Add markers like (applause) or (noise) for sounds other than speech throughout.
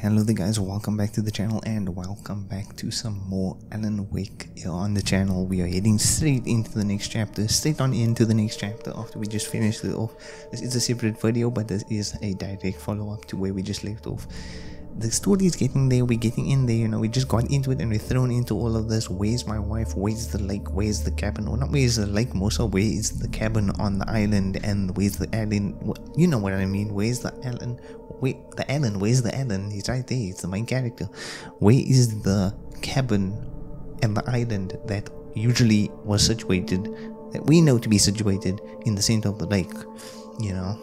Hello there guys, welcome back to the channel and welcome back to some more Alan Wake here on the channel. We are heading straight into the next chapter, straight on into the next chapter after we just finished it off. This is a separate video but this is a direct follow-up to where we just left off. The story is getting there, we're getting in there, you know, we just got into it and we're thrown into all of this. Where's my wife? Where's the lake? Where's the cabin? Or not where's the lake, Mosa? Where is the cabin on the island? And where's the Alan? You know what I mean? Where's the Alan? Wait, the Alan, where's the Alan? He's right there, he's the main character. Where is the cabin and the island that usually was situated, that we know to be situated in the center of the lake? You know,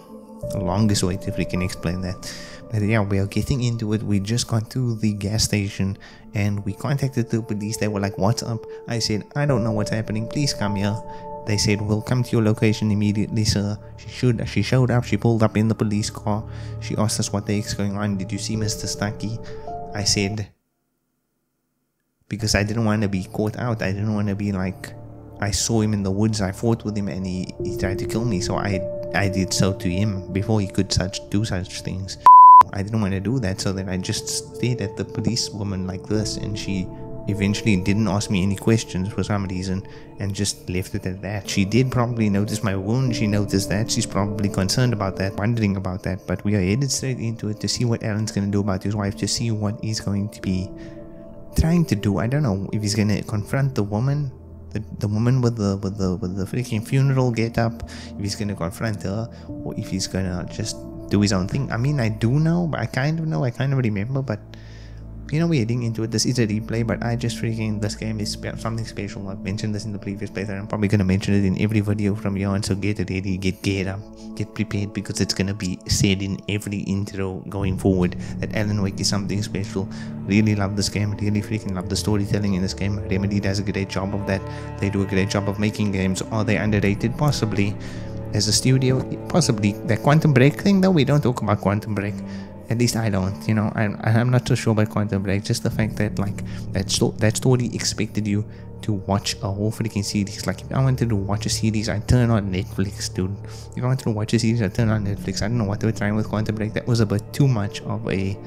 the longest way if we can explain that. But yeah, we are getting into it. We just got to the gas station and we contacted the police. They were like, What's up? I said, I don't know what's happening. Please come here. They said, "We'll come to your location immediately, sir." She should. She showed up. She pulled up in the police car. She asked us what the heck's going on. Did you see Mr. Stucky? I said, because I didn't want to be caught out. I didn't want to be like, I saw him in the woods. I fought with him, and he, he tried to kill me. So I I did so to him before he could such do such things. I didn't want to do that, so then I just stayed at the police woman like this, and she eventually didn't ask me any questions for some reason and just left it at that. She did probably notice my wound, she noticed that, she's probably concerned about that, wondering about that, but we are headed straight into it to see what Alan's gonna do about his wife, to see what he's going to be trying to do. I don't know if he's gonna confront the woman. The, the woman with the with the with the freaking funeral get up if he's gonna confront her or if he's gonna just do his own thing. I mean i do know but i kind of know i kind of remember but you know we're heading into it. This is a replay but i just freaking this game is something special. I've mentioned this in the previous playthrough. I'm probably going to mention it in every video from here on so get ready get geared up get prepared because it's going to be said in every intro going forward that alan wake is something special. Really love this game really freaking love the storytelling in this game. Remedy does a great job of that. They do a great job of making games. Are they underrated? Possibly as a studio possibly the quantum break thing though we don't talk about quantum break at least I don't. You know, I'm I'm not so sure about Quantum Break. Just the fact that like that sto- that story expected you to watch a whole freaking series. Like if I wanted to watch a series, I turn on Netflix, dude. If I wanted to watch a series, I turn on Netflix. I don't know what they were trying with Quantum Break. That was a bit too much of a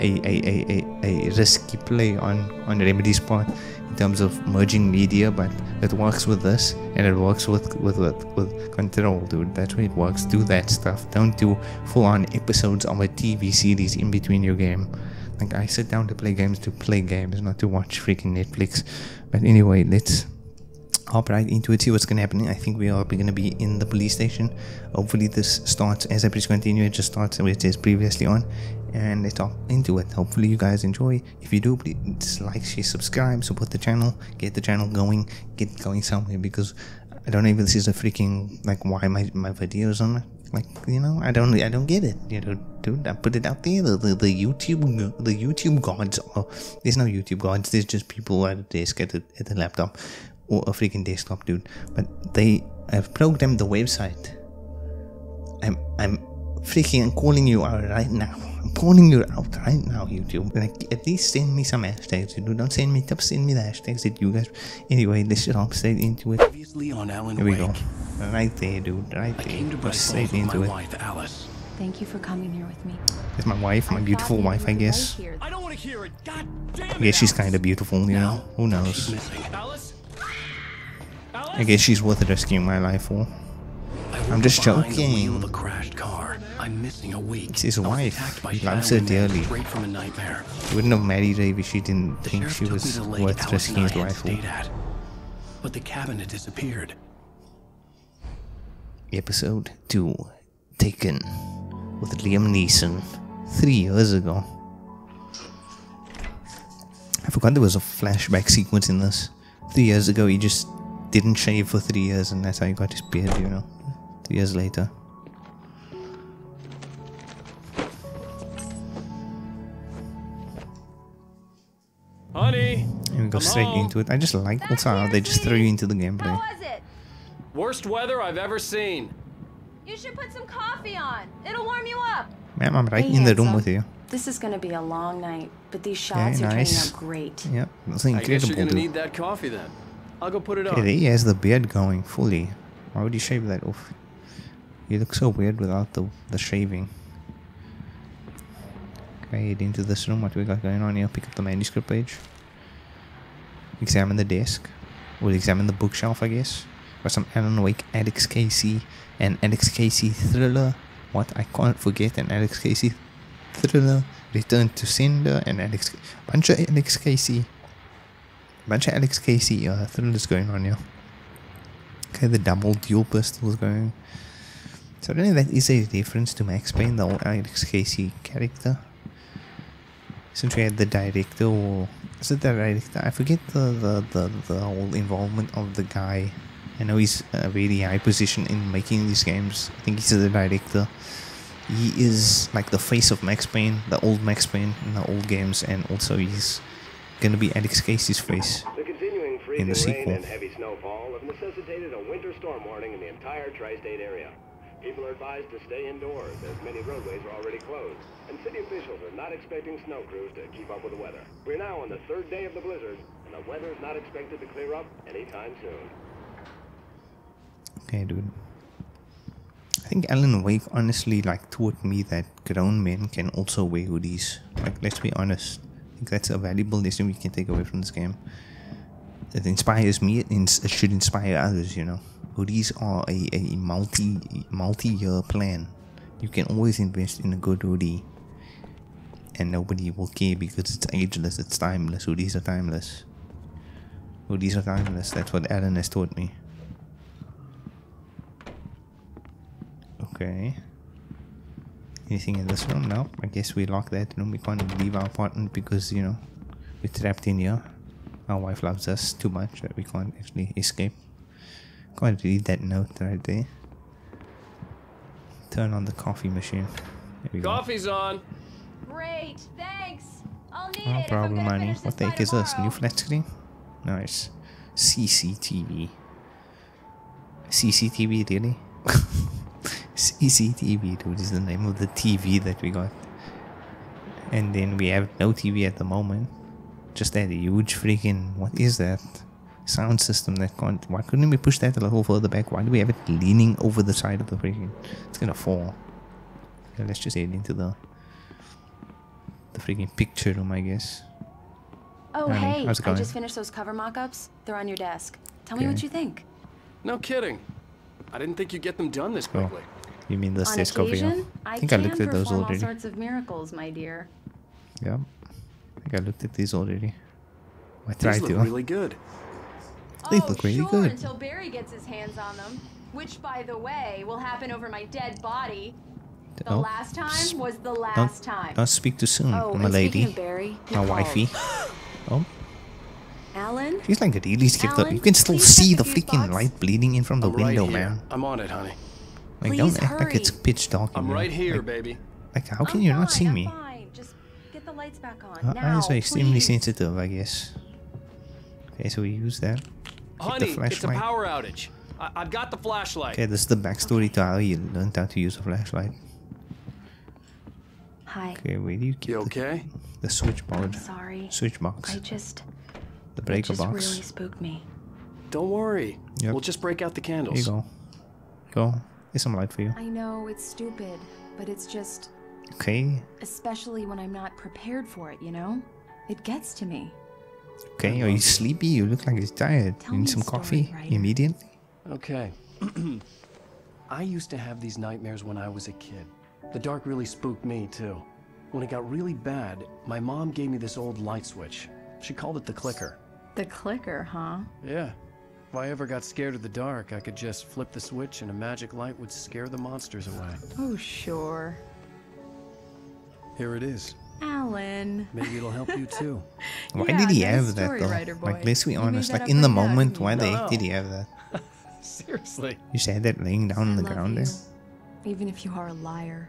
a, a, a, a, a risky play on on Remedy's part in terms of merging media, but it works with this and it works with with with, with control, dude. That's why it works. Do that stuff. Don't do full on episodes of a TV series in between your game. Like I sit down to play games to play games, not to watch freaking Netflix. But anyway, let's hop right into it, see what's gonna happen. I think we are gonna be in the police station. Hopefully this starts as I press continue, it just starts where it says previously on and let's hop into it. Hopefully you guys enjoy. If you do, please like, share, subscribe, support the channel, get the channel going, get going somewhere because I don't even see the freaking like why my my videos on it. Like you know, I don't I don't get it. You know, dude, I put it out there. The the, the YouTube the YouTube gods. Are, there's no YouTube gods. There's just people at a desk at the, at the laptop or a freaking desktop, dude. But they have programmed the website. I'm I'm freaking calling you out right now. I'm calling you out right now, YouTube. Like, at least send me some hashtags. You don't send me tips, send me the hashtags that you guys. Anyway, let's just hop straight into it. Previously on Alan Here we Wake, go. Right there, dude. Right I there. came to Go straight with into my it. wife, Alice. Thank you for coming here with me. It's my wife, my I beautiful wife, I guess. could wait here. I don't want to hear it. God damn it. I guess she's kind of beautiful, you know. Who knows? Alice? Alice? I guess she's worth risking my life for. I'm just joking. a crashed car. I'm missing a week. It's his wife. attacked by He loves her dearly. Straight from a nightmare. He wouldn't have married her if she didn't The think she was to the lake worth risking his I life for. at. But the cabin had disappeared. Episode 2 Taken with Liam Neeson three years ago. I forgot there was a flashback sequence in this. Three years ago, he just didn't shave for three years, and that's how he got his beard, you know. Three years later. Honey! And we go Come straight home. into it. I just like also how they just throw you into the gameplay. How was it? Worst weather I've ever seen. You should put some coffee on. It'll warm you up. Ma'am, I'm right Hey, in the room handsome. with you. This is gonna be a long night, but these shots are nice. turning out great. Yep, that's I guess you're gonna need that coffee then. I'll go put it Yeah, on. there he has the beard going fully. Why would you shave that off? You look so weird without the the shaving. Okay, head into this room. What we got going on here? Pick up the manuscript page. Examine the desk. We'll examine the bookshelf, I guess. Got some Alan Wake, Alex Casey, and Alex Casey thriller. What I can't forget an Alex Casey thriller. Return to Sender and Alex. Bunch of Alex Casey. Bunch of Alex Casey uh, thrillers going on here. Okay, the double dual pistols going. So I don't know if that is a reference to Max Payne, the old Alex Casey character. Since we had the director or is it the director? I forget the, the, the, the whole involvement of the guy. I know he's a very high position in making these games. I think he's the director. He is like the face of Max Payne, the old Max Payne in the old games, and also he's gonna be Alex Casey's face. In the sequel. People are advised to stay indoors as many roadways are already closed, and city officials are not expecting snow crews to keep up with the weather. We're now on the third day of the blizzard, and the weather is not expected to clear up anytime soon. Okay, dude. I think Alan Wake honestly like taught me that grown men can also wear hoodies. Like, let's be honest. I think that's a valuable lesson we can take away from this game. It inspires me. It, it should inspire others. You know, hoodies are a, a multi multi year plan. You can always invest in a good hoodie, and nobody will care because it's ageless. It's timeless. Hoodies are timeless. Hoodies are timeless. That's what Alan has taught me. Okay. Anything in this room? No. I guess we lock that room. We can't leave our apartment because, you know, we're trapped in here. Our wife loves us too much that we can't actually escape. Can't read that note right there. Turn on the coffee machine. There we go. Coffee's on. Great, thanks. I'll need No it if I'm problem, gonna honey. What the by heck is this? New flat screen? Nice. CCTV. CCTV, really? (laughs) CCTV, dude, is the name of the TV that we got. And then we have no TV at the moment. Just that huge freaking. What is that? Sound system that can't. Why couldn't we push that a little further back? Why do we have it leaning over the side of the freaking. It's gonna fall. Okay, let's just head into the. The freaking picture room, I guess. Oh, Honey, hey, how's it I just finished those cover mock-ups. They're on your desk. Tell me what you think. No kidding. I didn't think you'd get them done this Oh, quickly. you mean the on desk over here? I, think I can looked at those perform all sorts of miracles, my dear. Yeah. I think I looked at these already. I These tried look to. really good. They oh, look really sure, good. until Barry gets his hands on them. Which, by the way, will happen over my dead body. The Oh, last time was the Don't, last time. don't speak too soon, Oh, my lady. Barry, My wifey. (gasps) Oh, Alan? she's like really scared. Alan, You can still see the the freaking box. light bleeding in from the I'm window, here. man. I'm on it, honey. Like, Please don't act like it's pitch dark. in I'm here. right here, Like, baby. like, how can I'm you not fine, see I'm me? Fine. Just get the lights back on. Uh, Her now, eyes are extremely please. sensitive, I guess. Okay, so we use that. Honey, it's a power outage. I- I've got the flashlight. Okay, this is the backstory to how you learned how to use a flashlight. Hi. Okay, where do you keep You the, okay? the switchboard? Sorry. Switch box. I just. The It breaker just box. really spooked me. Don't worry. Yep. We'll just break out the candles. Here you go. Go. Here's some light for you. I know it's stupid, but it's just. Okay. Especially when I'm not prepared for it, you know? It gets to me. Okay, are you sleepy? You look like you're tired. Tell you need some coffee writer. immediately? Okay. (clears throat) I used to have these nightmares when I was a kid. The dark really spooked me, too. When it got really bad, my mom gave me this old light switch. She called it the clicker. The clicker, huh? Yeah. If I ever got scared of the dark, I could just flip the switch and a magic light would scare the monsters away. Oh, sure. Here it is. Alan. Maybe it'll help you too. (laughs) Why Yeah, did he nice have that though? writer Like, let's be honest. Like in the moment, why you? the heck did he have that? (laughs) Seriously. You said that laying down on the ground you, there. Even if you are a liar.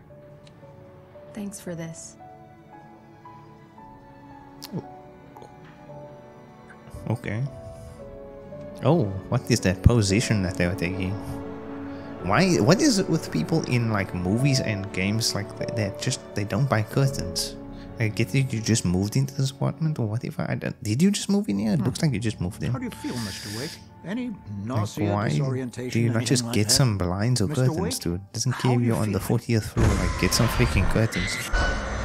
Thanks for this. Okay. Oh, what is that position that they were taking? Why? What is it with people in like movies and games like that? that just they don't buy curtains. I get that you just moved into this apartment or whatever. I don't, did you just move in here? It looks like you just moved in. How do you feel, Mr. Wake? Any Like, nausea, why disorientation, do you not just like get that? some blinds or Mr. curtains, Wake, dude? Doesn't care if you you're on the 40th floor. Like, get some freaking curtains.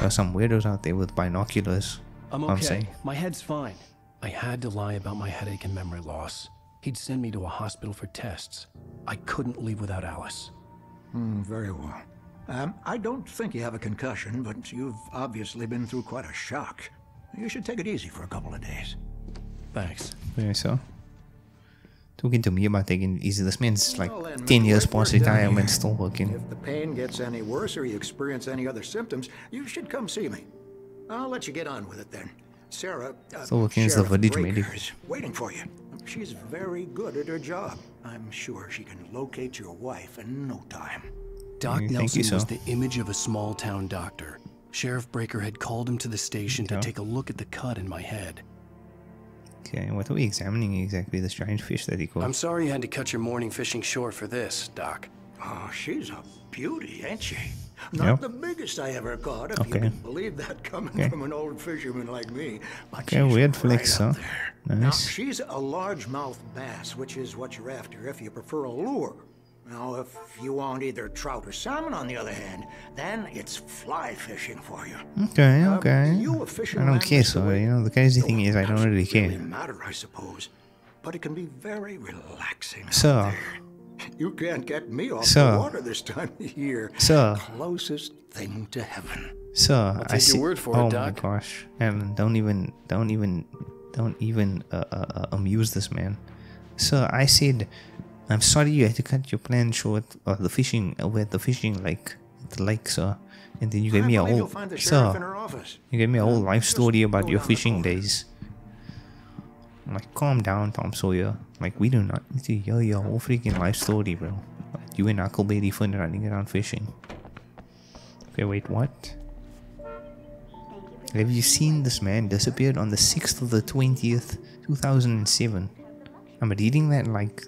There are some weirdos out there with binoculars. I'm I'm okay. saying. My head's fine. I had to lie about my headache and memory loss. He'd send me to a hospital for tests. I couldn't leave without Alice. Hmm, very well. Um, I don't think you have a concussion, but you've obviously been through quite a shock. You should take it easy for a couple of days. Thanks. Yeah, so. Talking to me about taking it easy. This man's like Well, then, 10 years we're- we're past done retirement, still working. If the pain gets any worse or you experience any other symptoms, you should come see me. I'll let you get on with it then. Sarah, uh, Still working as the Sheriff village Breaker medic. waiting for you. She's very good at her job. I'm sure she can locate your wife in no time. Doc Mm, thank Nelson you, was the image of a small town doctor. Sheriff Breaker had called him to the station to take a look at the cut in my head. Okay, what are we examining exactly? The strange fish that he caught. I'm sorry you had to cut your morning fishing short for this, Doc. Oh, she's a beauty, ain't she? Not Yep. the biggest I ever caught, if Okay. you can believe that coming Okay. from an old fisherman like me. But Okay, weird right flex, up huh? there. Now, she's a largemouth bass, which is what you're after if you prefer a lure. Now, if you want either trout or salmon, on the other hand, then it's fly fishing for you. Okay, Uh, okay. you a I fisherman, I don't care, so you know the crazy thing is I don't doesn't really care. matter, I suppose. But it can be very relaxing. out there. You can't get me off Sir. the water this time of year. Sir. Closest thing to heaven. Sir, I take your see. word for it, oh Doc. my gosh, Alan, don't even, don't even, don't even uh, uh, uh, amuse this man. Sir, I said, I'm sorry you had to cut your plan short. Uh, the fishing, uh, with the fishing lake, the lake, sir. And then you gave I me a whole, find the sheriff in sir. You gave me a whole life story about your fishing days. I'm like, calm down, Tom Sawyer. Like, we do not need to hear your whole freaking life story, bro. You and Huckleberry Finn running around fishing. Okay, wait, what? Have you seen this man disappeared on the 6th of the 20th, 2007? I'm reading that like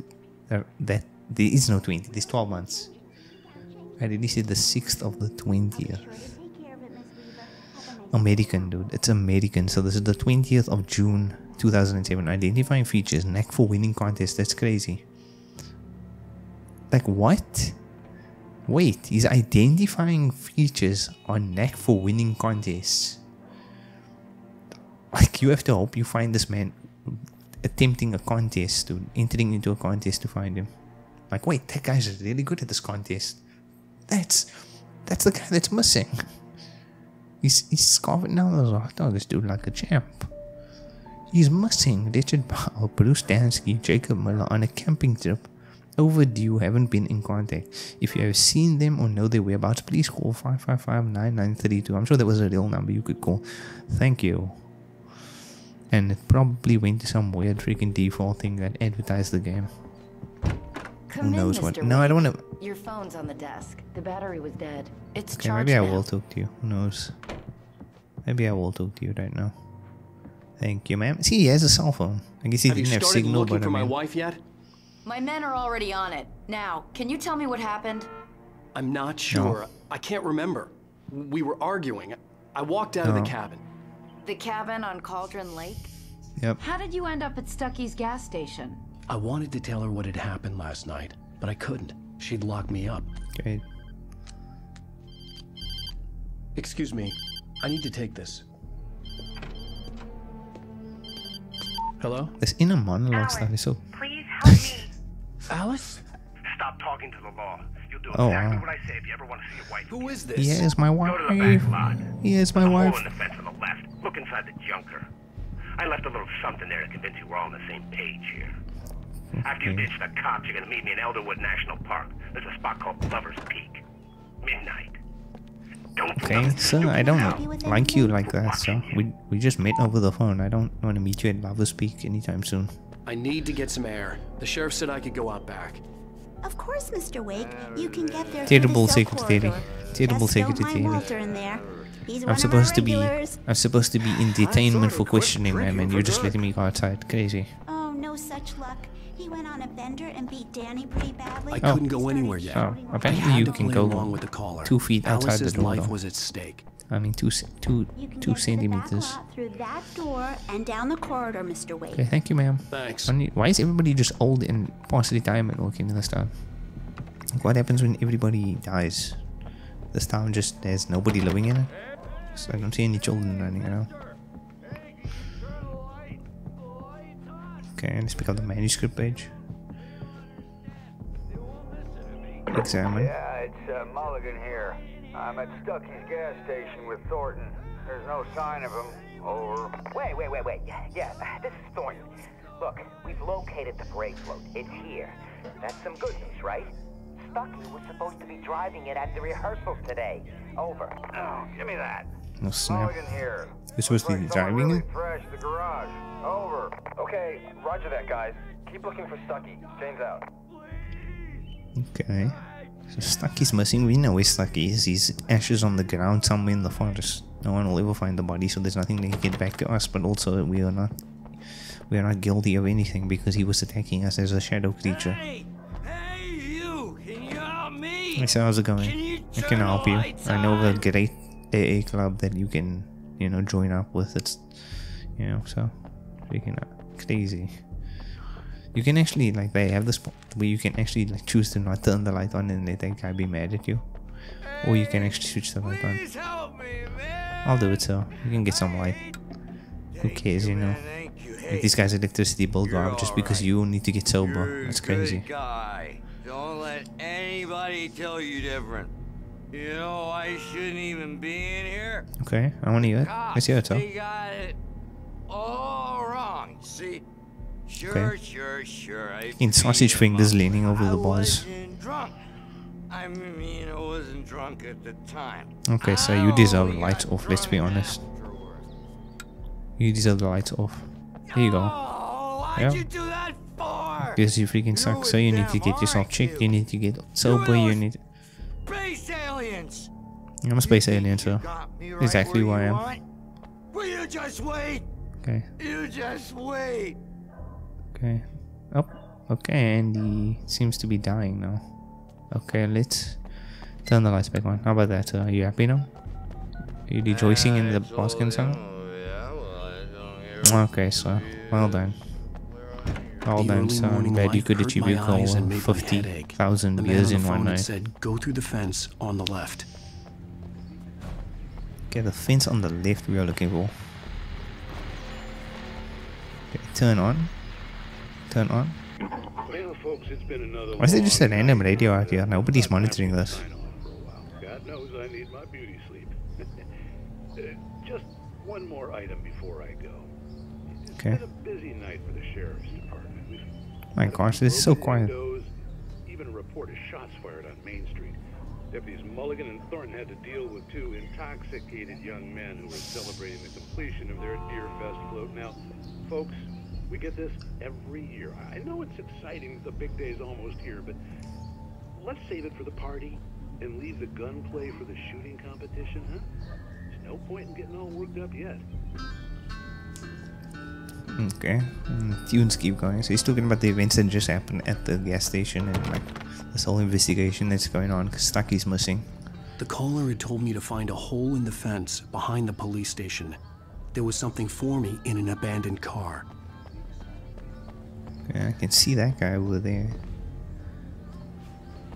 uh, that there is no 20, there's 12 months. I really said the 6th of the 20th. American, dude. It's American. So this is the 20th of June 2007. Identifying features. Knack for winning contest. That's crazy. Like, what? Wait, he's identifying features on Knack for winning contests. Like, you have to hope you find this man attempting a contest, dude. Entering into a contest to find him. Like, wait, that guy's really good at this contest. That's that's the guy that's missing. (laughs) He's he's scarfing down those hot dogs, dude, like a champ. He's missing Richard Powell, (laughs) Bruce Dansky, Jacob Miller on a camping trip. Overdue, haven't been in contact. If you have seen them or know their whereabouts, please call 555-9932. I'm sure that was a real number you could call. Thank you. And it probably went to some weird freaking default thing that advertised the game. Come knows in, what- Mr. No, I don't wanna- Your phone's on the desk. The battery was dead. It's Okay, charged maybe I now. will talk to you. Who knows? Maybe I will talk to you right now. Thank you, ma'am. See, he has a cell phone. I guess he have you didn't have started signal, looking but for I my mean, wife yet? My men are already on it. Now, can you tell me what happened? I'm not sure. I can't remember. We were arguing. I walked out of the oh. cabin. The cabin on Cauldron Lake? Yep. How did you end up at Stucky's gas station? I wanted to tell her what had happened last night, but I couldn't. She'd lock me up. Okay. Excuse me. I need to take this. Hello? This inner monologue stuff is so. Please help me. (laughs) Alice? Stop talking to the law. You'll do Oh, exactly wow. what I say if you ever want to see your wife. Who is this? He is my wife. Go to the back lot. He is my the wife. Look inside the junker. I left a little something there to convince you we're all on the same page here. After you ditch the cops, you're gonna meet me in Elderwood National Park. There's a spot called Lover's Peak. Midnight. Don't Okay, nothing sir, I don't now. like you like that, sir. We we just met over the phone. I don't want to meet you at Lovers Peak anytime soon. I need to get some air. The sheriff said I could go out back. Of course, Mr. Wake. You can get there Terrible through the silk secretary. Terrible Just don't mind secretary. Walter in there. He's I'm of supposed our to be regulars. I'm supposed to be in detainment for questioning them, drinking and you're just letting me go outside. Crazy. Oh, no such luck. He went on a bender and beat Danny pretty badly. I Oh. couldn't He go anywhere yet. Oh, apparently I had you can go along with the caller. two feet outside Alice's the door, life though. was at stake. I mean, two two You can two get to the back centimeters. through that door and down the corridor, Mr. Wake. Okay, thank you, ma'am. Thanks. Why you- Why is everybody just old and past retirement working in this town? Like, what happens when everybody dies? This town just there's nobody living in it. So I don't see any children running around. Okay, let's pick up the manuscript page. Examine. Yeah, it's uh, Mulligan here. I'm at Stucky's gas station with Thornton. There's no sign of him. Over. Wait, wait, wait, wait. Yeah, this is Thornton. Look, we've located the brake float. It's here. That's some good news, right? Stucky was supposed to be driving it at the rehearsals today. Over. Oh, give me that. No snap. Mulligan here. You're supposed to be Looks like someone driving it? the garage. Over. Okay, roger that, guys. Keep looking for Stucky. James out. Okay. So Stucky's missing. We know where Stucky is. He's ashes on the ground somewhere in the forest. No one will ever find the body, so there's nothing they can get back to us. But also, we are not we are not guilty of anything because he was attacking us as a shadow creature. Hey, hey you! Can you help me? Hey, so how's it going? Can you I can help you. lights I know of a on? great AA club that you can, you know, join up with. It's, you know, so freaking out. Uh, crazy. You can actually like they have this spot where you can actually like choose to not turn the light on and let that guy be mad at you, or you can actually switch the light on. Help me, man! I'll do it so you can get some light. Who cares, you know? Like this guy's electricity bill go up just because you need to get sober. That's crazy. Don't let anybody tell you different. You know I shouldn't even be in here. Okay, I want to hear it. Let's hear it, so. They got it all wrong. See? Sure, Okay. sure, sure. I In sausage fingers leaning over I the bars. drunk. I mean, I wasn't drunk at the time. Okay, so you oh, deserve the lights off, let's be honest. You deserve the lights off. Here you go. Oh, Yeah. you do that for? Because you freaking suck, so you need to get yourself checked, you need to get sober, you need... Space aliens! I'm a space alien, so... Right Exactly who where I am. want. Will you just wait? Okay, You just wait. okay. Oh, okay, and he seems to be dying now. Okay, let's turn the lights back on. How about that? Uh, are you happy now? Are you rejoicing in the Boskin song? Okay, so well done. Well The done, early son. morning Glad you could achieve your goal eyes and of made me headache. 50,000 The man beers on in one night. said, "Go through the fence on the left." Okay, the fence on the left we are looking for. Okay, turn on. Turn on. Well, folks, it's been another Why is there just a random radio out here? Nobody's monitoring this. God knows I need my beauty sleep. (laughs) Uh, Just one more item before I go. It's Okay. been a busy night for the sheriff's department. We've My gosh, this is so quiet. Mulligan and Thornton had to deal with two intoxicated young men who were celebrating the completion of their Deer Fest float. Now, folks, we get this every year. I know it's exciting, the big day's almost here, but let's save it for the party and leave the gunplay for the shooting competition, huh? There's no point in getting all worked up yet. Okay, mm, tunes keep going. So he's talking about the events that just happened at the gas station and like this whole investigation that's going on because Stucky's missing. The caller had told me to find a hole in the fence behind the police station. There was something for me in an abandoned car. Okay, I can see that guy over there.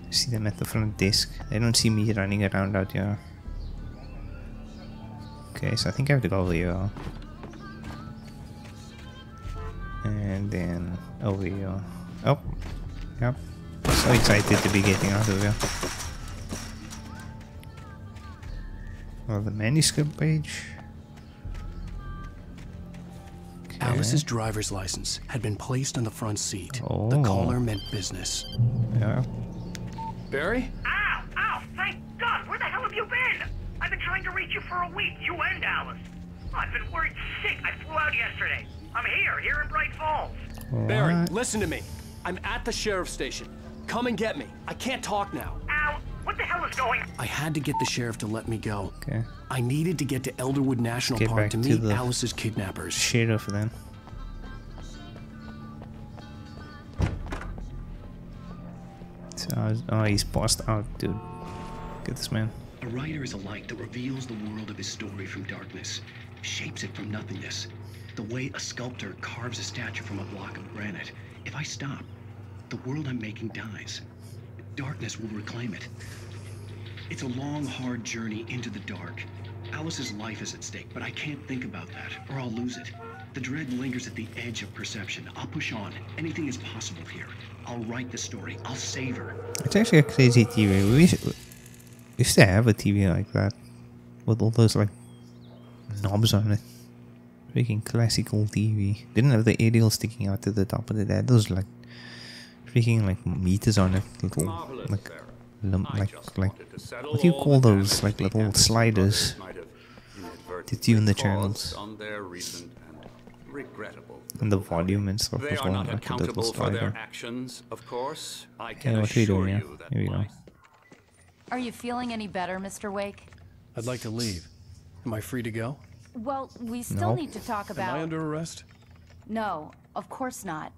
See them at the front desk. They don't see me running around out here. Okay, so I think I have to go over here. And then oh, over here. Oh, yep. So excited to be getting out of here. Well, the manuscript page. Alice's driver's license had been placed on the front seat. The Oh. caller meant business. Yeah. Barry? Ow! Ow! Thank God! Where the hell have you been? I've been trying to reach you for a week, you and Alice. I've been worried sick. I flew out yesterday. I'm here, here in Bright Falls. Barry, What? listen to me. I'm at the sheriff's station. Come and get me. I can't talk now. Ow! What the hell is going I had to get the sheriff to let me go. Okay. I needed to get to Elderwood National Get Park to to meet the Alice's kidnappers. Sheriff then. So, I was- oh, he's passed out, dude. Get this man. A writer is a light that reveals the world of his story from darkness, shapes it from nothingness. The way a sculptor carves a statue from a block of granite. If I stop, the world I'm making dies. Darkness will reclaim it. It's a long, hard journey into the dark. Alice's life is at stake, but I can't think about that, or I'll lose it. The dread lingers at the edge of perception. I'll push on. Anything is possible here. I'll write the story. I'll save her. It's actually a crazy TV. We used, to have a TV like that with all those like knobs on it. Freaking classical TV. Didn't have the aerial sticking out to the top of it. Had those like freaking like meters on it. Little like lum- like like what do you call those like little sliders to tune the channels on their recent and regrettable. and the volume and stuff They as are well. not Like a little accountable for their slider. actions, of course. I Yeah, can what are we assure doing? Yeah, you that here we go. Are you feeling any better, Mr. Wake? I'd like to leave. Am I free to go? Well, we still No. need to talk about... Am about. I under arrest? No, of course not.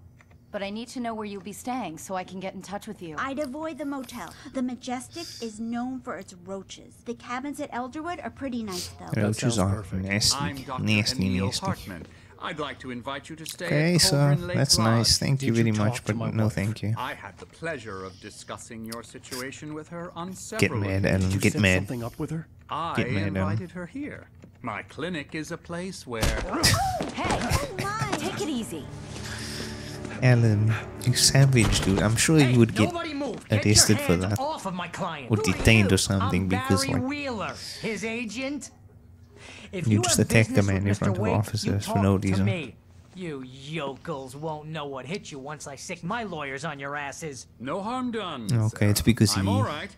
But I need to know where you'll be staying so I can get in touch with you. I'd avoid the motel. The Majestic is known for its roaches. The cabins at Elderwood are pretty nice, though. Roaches are nasty, I'm Dr. nasty, Emil nasty. Hartman. I'd like to invite you to stay Okay, at so that's Lodge. nice. Thank you very much, but no thank you. I had the pleasure of discussing your situation with her on several Get mad, occasions. Alan. Get mad. up with her? I Get mad, Alan. invited her here. My clinic is a place where Hey, take it easy. Alan, you savage, dude. I'm sure you would get Nobody. Get arrested for that. off of my client. Or detained or something I'm because, Barry like, Wheeler, his agent. If You you, just have attacked a man in Mr. front of Wake, officers for no reason. me. You yokels won't know what hit you once I sick my lawyers on your asses. no harm done. Okay, it's because I'm he- all right.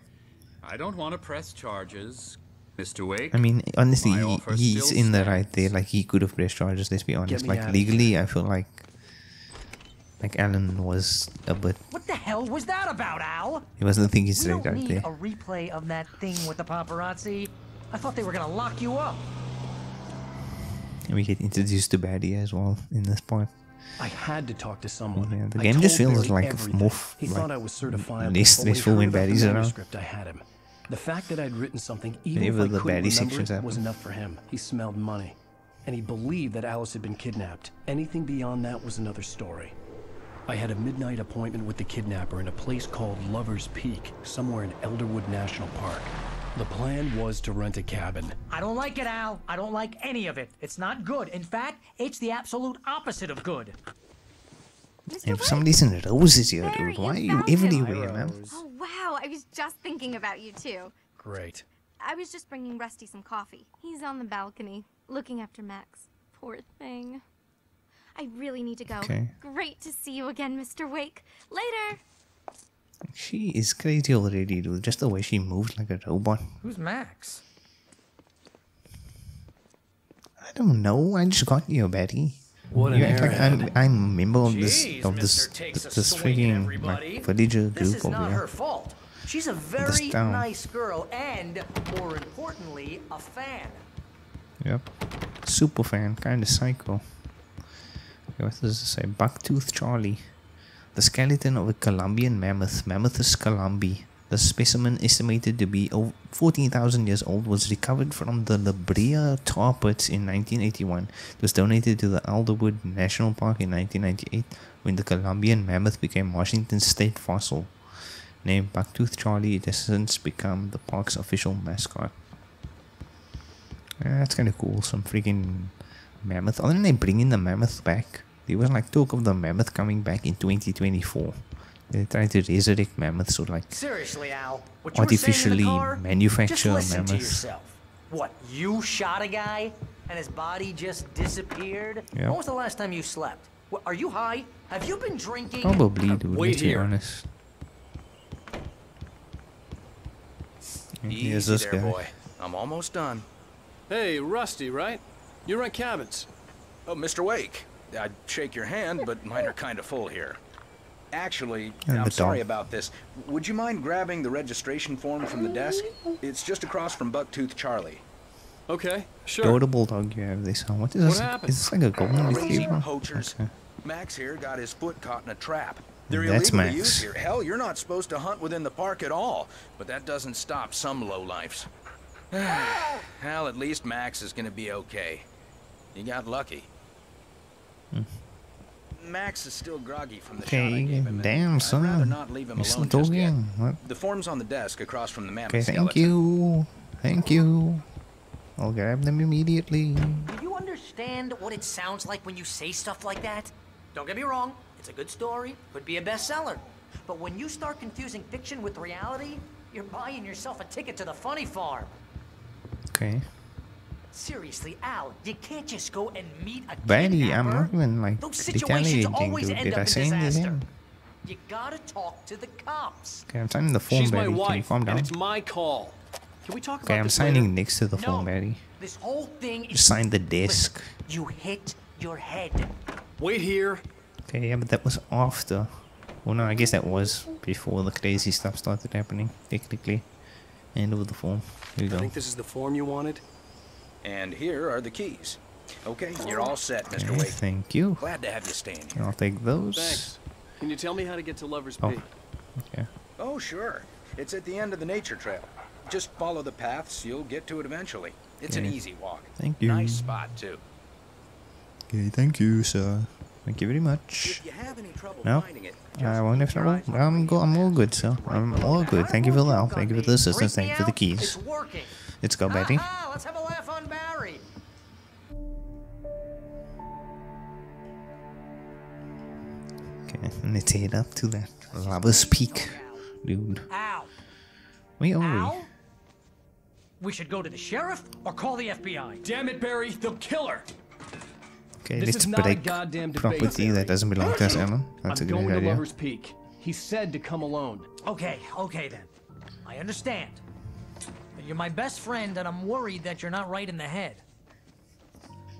I don't want to press charges, Mr. Wake. I mean, honestly, he, he's in the right there. Like, he could have pressed charges, let's be honest. Like, legally, I feel like. Like, Alan was a bit. What the hell was that about, Al? He wasn't thinking We straight don't right need there. a replay of that thing with the paparazzi. I thought they were gonna lock you up. And we get introduced to Baddie as well in this part. I had to talk to someone. Yeah, the I game just feels Barry like everything. more f- He like thought I was certifiable. less but when he stressful when heard about the Barry's around. I had him. The fact that I'd written something, even Whenever if I couldn't remember it, happen. was enough for him. He smelled money, and he believed that Alice had been kidnapped. Anything beyond that was another story. I had a midnight appointment with the kidnapper in a place called Lover's Peak, somewhere in Elderwood National Park. The plan was to rent a cabin. I don't like it, Al. I don't like any of it. It's not good. In fact, it's the absolute opposite of good. And for some reason, Rose is here, dude. Why are you everywhere, man? Oh, wow. I was just thinking about you, too. Great. I was just bringing Rusty some coffee. He's on the balcony, looking after Max. Poor thing. I really need to go. Okay. Great to see you again, Mr. Wake. Later. She is crazy already, dude. Just the way she moves like a robot. Who's Max? I don't know. I just got here, Betty. What an you act like I'm. I'm a member of this Jeez, of this Mr. Takes a this swing at freaking everybody. like villager This group is over not here. her fault. She's a very nice girl and, more importantly, a fan. Yep. Super fan, kind of psycho. Okay, what does it say? Bucktooth Charlie. The skeleton of a Colombian mammoth, Mammuthus columbi. The specimen, estimated to be 14,000 years old, was recovered from the La Brea tar pits in 1981. It was donated to the Elderwood National Park in 1998 when the Columbian mammoth became Washington's state fossil. Named Bucktooth Charlie, it has since become the park's official mascot. Yeah, that's kind of cool. Some freaking mammoth. Other than they bringing the mammoth back, there was like talk of the mammoth coming back in 2024. They're trying to resurrect mammoths or like Seriously, Al. What you were saying in artificially car, manufacture just listen mammoths. yourself. What, you shot a guy and his body just disappeared? Yeah. When was the last time you slept? What, are you high? Have you been drinking? Probably, dude. Wait let's be here. honest. And Easy Here's this there, guy. boy. I'm almost done. Hey, Rusty, right? You rent cabins. Oh, Mr. Wake. I'd shake your hand, but mine are kind of full here. Actually, And I'm the sorry dog. about this. Would you mind grabbing the registration form from the desk? It's just across from Bucktooth Charlie. Okay, sure. Adorable dog you have this on. What is What this? happened? Is this like a golden Crazy retriever? poachers. Okay. Max here got his foot caught in a trap. They're That's illegal to Max. use here. Hell, you're not supposed to hunt within the park at all. But that doesn't stop some lowlifes. (sighs) Hell, at least Max is gonna be okay. You got lucky. Hmm. Max is still groggy from the shot I Okay, gave him. damn I'd rather son. not leave him You're still alone just yet. What? The form's on the desk across from the mammoth Okay, thank skeleton. you. Thank you. I'll grab them immediately. Do you understand what it sounds like when you say stuff like that? Don't get me wrong, it's a good story, could be a bestseller. But when you start confusing fiction with reality, you're buying yourself a ticket to the funny farm. Okay. Seriously, Al, you can't just go and meet a Buddy, I'm kidnapper. not even like Those situations retaliating, always dude. end Did up I in say disaster. anything? You gotta talk to the cops. Okay, I'm signing the form, She's my Betty. Can you calm down? and it's my call. Can we talk Okay, about I'm this signing later? next to the form, Betty. This whole thing is Just sign the disc. you hit your head. Wait here. Okay, yeah, but that was after. Well, no, I guess that was before the crazy stuff started happening, technically. End of the form. Here we I think this is the form you wanted. And here are the keys. Okay, you're all set, Mr. Okay, Wake. thank you. Glad to have you staying here. I'll take those. Thanks. Can you tell me how to get to Lover's Oh. Peak? Okay. Oh, sure. It's at the end of the nature trail. Just follow the paths, you'll get to it eventually. It's an easy walk. Thank you. Nice spot, too. Okay, thank you, sir. Thank you very much. If you have any trouble No, finding it, I won't have trouble. I'm go. I'm all good, sir. I'm all good. Thank you for the help. Thank you for the assistance. Thank you for the keys. Let's go, Betty. Okay, let's head up to that Lover's Peak, dude. Al, Where are Al? We should go to the sheriff or call the FBI. Damn it, Barry, they'll kill her. Okay, This let's is not a break goddamn debate, property that doesn't belong to us, Alan. That's I'm a good going to idea. Lover's Peak. He said to come alone. Okay, okay then. I understand. But you're my best friend, and I'm worried that you're not right in the head.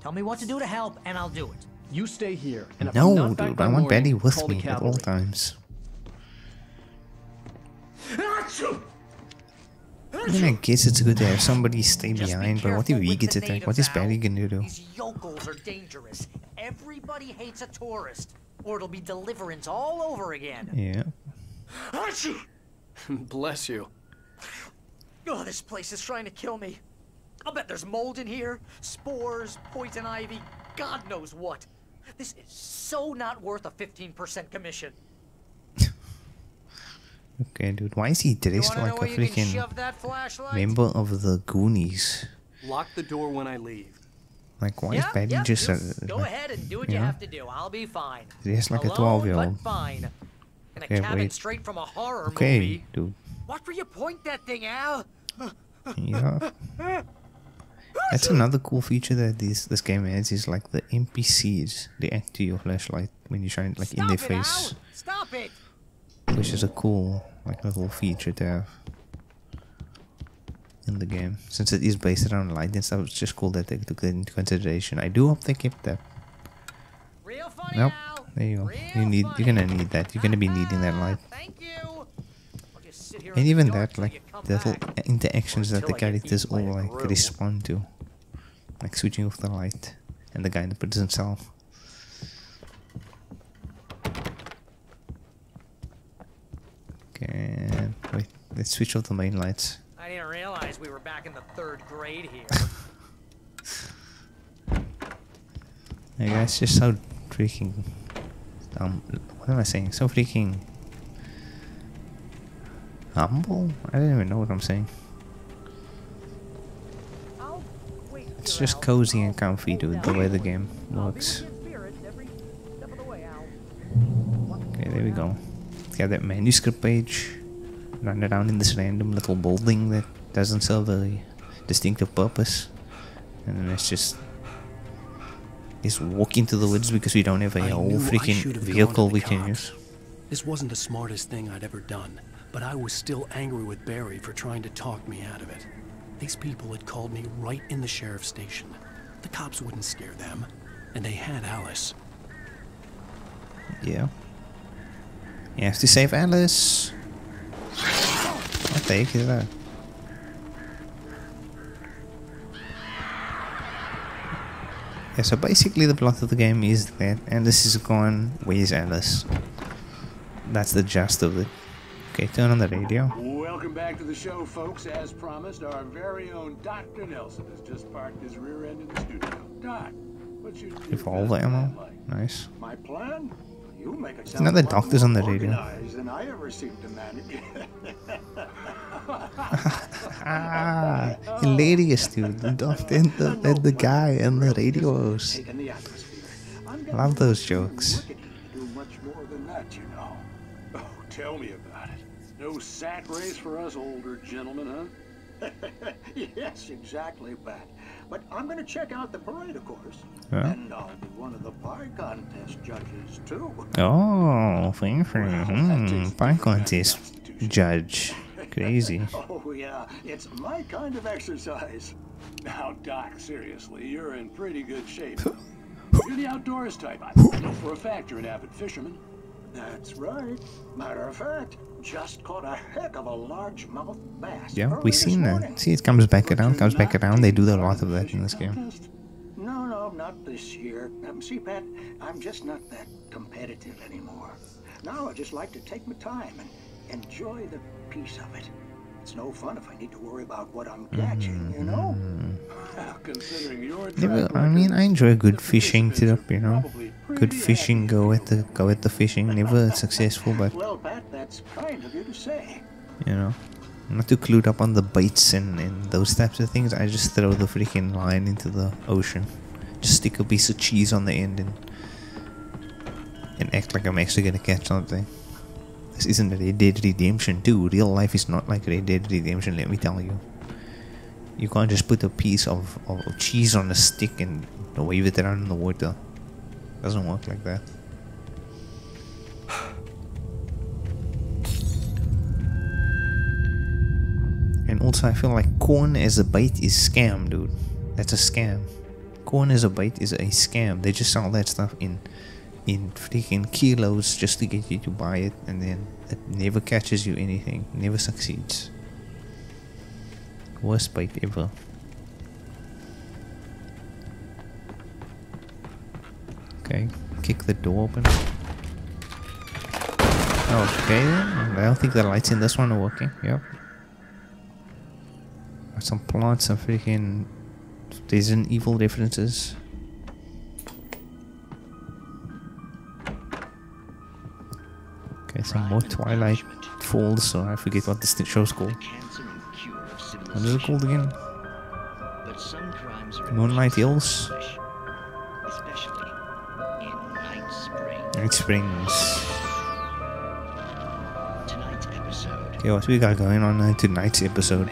Tell me what to do to help, and I'll do it. You stay here, and No, dude, I want morning, Betty with me at all cavalry. times. I mean, I guess it's good to have somebody stay behind, but what if he gets attacked? What is Betty gonna do? These yokels are dangerous. Everybody hates a tourist, or it'll be deliverance all over again. Yeah. (laughs) Bless you. Oh, this place is trying to kill me. I'll bet there's mold in here, spores, poison ivy, God knows what. This is so not worth a 15% commission. Okay, dude, why is he dressed like a where you can freaking shove that flashlight? member of the Goonies? Lock the door when I leave. Like, why is Yep, Betty yep, just a, uh, Go like, ahead and do what you you, know? have to do. I'll be fine. Dressed like a 12-year-old. fine. In a Okay, cabin wait. straight from a horror Okay, movie. dude. Watch where you point that thing, Al. Yeah. (laughs) That's another cool feature that this this game has is like the NPCs react to your flashlight when you shine it like in their Stop it, Al. face, Stop it. which is a cool like little feature to have in the game. Since it is based around light and stuff, it's just cool that they took that into consideration. I do hope they kept that. Real funny, Nope. Al. There you go. You need. You're gonna need that. You're gonna be needing that light. Thank you. I'll just sit here And even that, like you come the little interactions that the until I get characters all like respond to, like switching off the light, and the guy that puts himself. Okay, wait. Let's switch off the main lights. I didn't realize we were back in the third grade here. (laughs) Hey guys, just so freaking um, what am I saying? So freaking humble. I don't even know what I'm saying. It's just cozy and comfy, dude. The way the game works. Okay, there we go. Got that manuscript page. Run around in this random little building that doesn't serve a distinctive purpose. And then it's just just walk into the woods because we don't have a I whole freaking should have gone vehicle we can use. This wasn't the smartest thing I'd ever done, but I was still angry with Barry for trying to talk me out of it. These people had called me right in the sheriff's station. The cops wouldn't scare them, and they had Alice. Yeah. You have to save Alice. What the that? Yeah, so basically the plot of the game is that Alice is gone. Where's Alice? That's the gist of it. Okay, turn on the radio. Welcome back to the show, folks. As promised, our very own Dr. Nelson has just parked his rear end in the studio. Doc, What you Revolver ammo. Nice. My plan? You make it Isn't sound that the doctors on the radio? Than I ever seem to manage. (laughs) Ah, hilarious, dude. The doctor and the, and the guy and the radios. Taking the atmosphere. I'm getting Love those jokes. No sack race for us older gentlemen, huh? (laughs) yes, exactly, Pat. But I'm going to check out the parade, of course. Yeah. And I'll be one of the pie contest judges, too. Oh, favorite. Hmm, pie contest judge. (laughs) Crazy. Oh, yeah. It's my kind of exercise. Now, Doc, seriously, you're in pretty good shape. you're the outdoors type. I I know for a fact you're an avid fisherman. That's right. Matter of fact, just caught a heck of a largemouth bass. Yeah, we've this seen that. See, it comes back around, comes back around. They do a lot of that in this game. No, no, not this year. Um, see, Pat, I'm just not that competitive anymore. Now I just like to take my time and enjoy the peace of it. It's no fun if I need to worry about what I'm catching, you know? (laughs) Considering your Never, I mean, I enjoy a good fishing trip, you know. Good fishing, go at the go at the fishing. Never (laughs) successful, but Well, Pat, that's kind of you to say. you know, I'm not too clued up on the baits and, and those types of things. I just throw the freaking line into the ocean, just stick a piece of cheese on the end and and act like I'm actually gonna catch something. This isn't Red Dead Redemption 2. Real life is not like Red Dead Redemption. Let me tell you. You can't just put a piece of, of cheese on a stick and wave it around in the water. Doesn't work like that. And also, I feel like corn as a bait is scam, dude. That's a scam. Corn as a bait is a scam. They just sell that stuff in in freaking kilos just to get you to buy it, and then it never catches you anything. Never succeeds. Worst bait ever. Okay, kick the door open. Okay. I don't think the lights in this one are working. Yep. Some plants, some freaking Resident Evil references. Okay, some more Twilight Falls, so I forget what this show's called. What is it called again? Moonlight Hills? Night Springs. Okay, what we got going on uh, tonight's episode?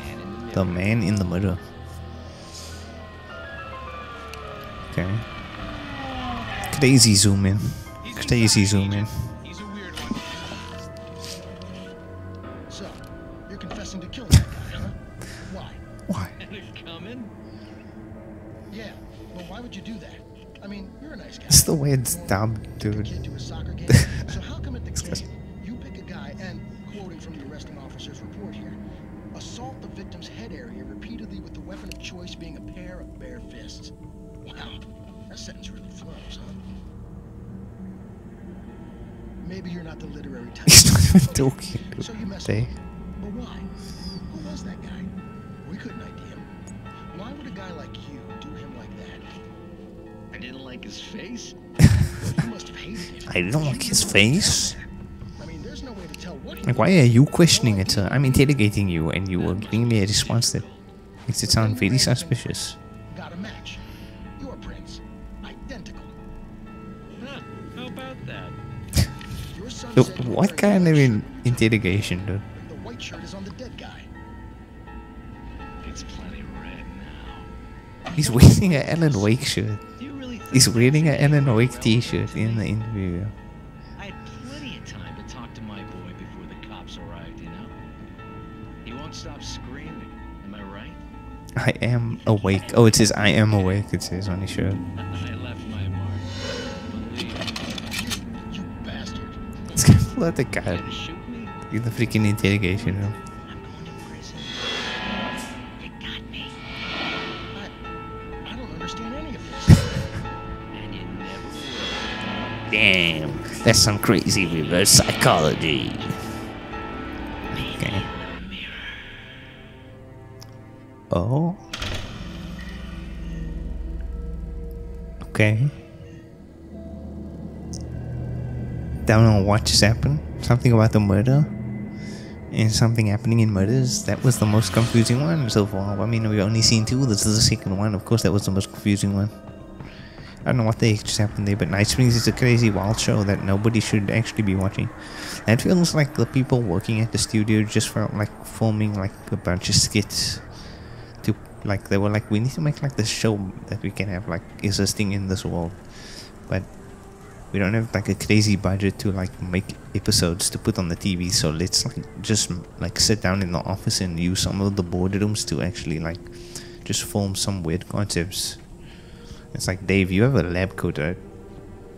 The Man in the Mirror. Okay. Crazy zoom in. Crazy zoom in. You're a nice guy. It's the way it's dubbed, dude. to a soccer game. (laughs) so how come at the game you pick a guy and, quoting from the arresting officer's report here, assault the victim's head area repeatedly with the weapon of choice being a pair of bare fists? Wow, that sentence really flows, huh? Maybe you're not the literary type. He's not even talking, dude. So you messed him. But why? Who was that guy? We couldn't ID him. Why would a guy like you do him like that? I didn't like his face. (laughs) You must have hated him. I don't like his face. I mean, there's no way to tell what Like, why are you questioning it, sir? I'm interrogating you, and you are giving me a response that makes it sound very suspicious. got a match. Your prints. Identical. Huh, how about that? Your son So, what kind of in interrogation, dude? the white shirt is on the dead guy. It's plenty red now. He's (laughs) wearing an Alan Wake shirt. He's wearing an Wake t-shirt in the interview. I had plenty of time to talk to my boy before the cops arrived, you know? He won't stop screaming. Am I right? I am awake. Oh, it says I am awake. It says on his shirt. (laughs) I left my mark. It's gonna out the guy in the freaking interrogation room. Damn, that's some crazy reverse psychology. Okay. Oh. Okay. Don't know what just happened. Something about the murder. And something happening in murders. That was the most confusing one so far. I mean, we've only seen two. This is the second one. Of course, that was the most confusing one. I don't know what the heck just happened there, but Night Springs is a crazy wild show that nobody should actually be watching. That feels like the people working at the studio just felt like filming like a bunch of skits. To like they were like, we need to make like the show that we can have like existing in this world, but we don't have like a crazy budget to like make episodes to put on the TV. So let's like just like sit down in the office and use some of the boardrooms to actually like just film some weird concepts. It's like Dave, you have a lab coat, right?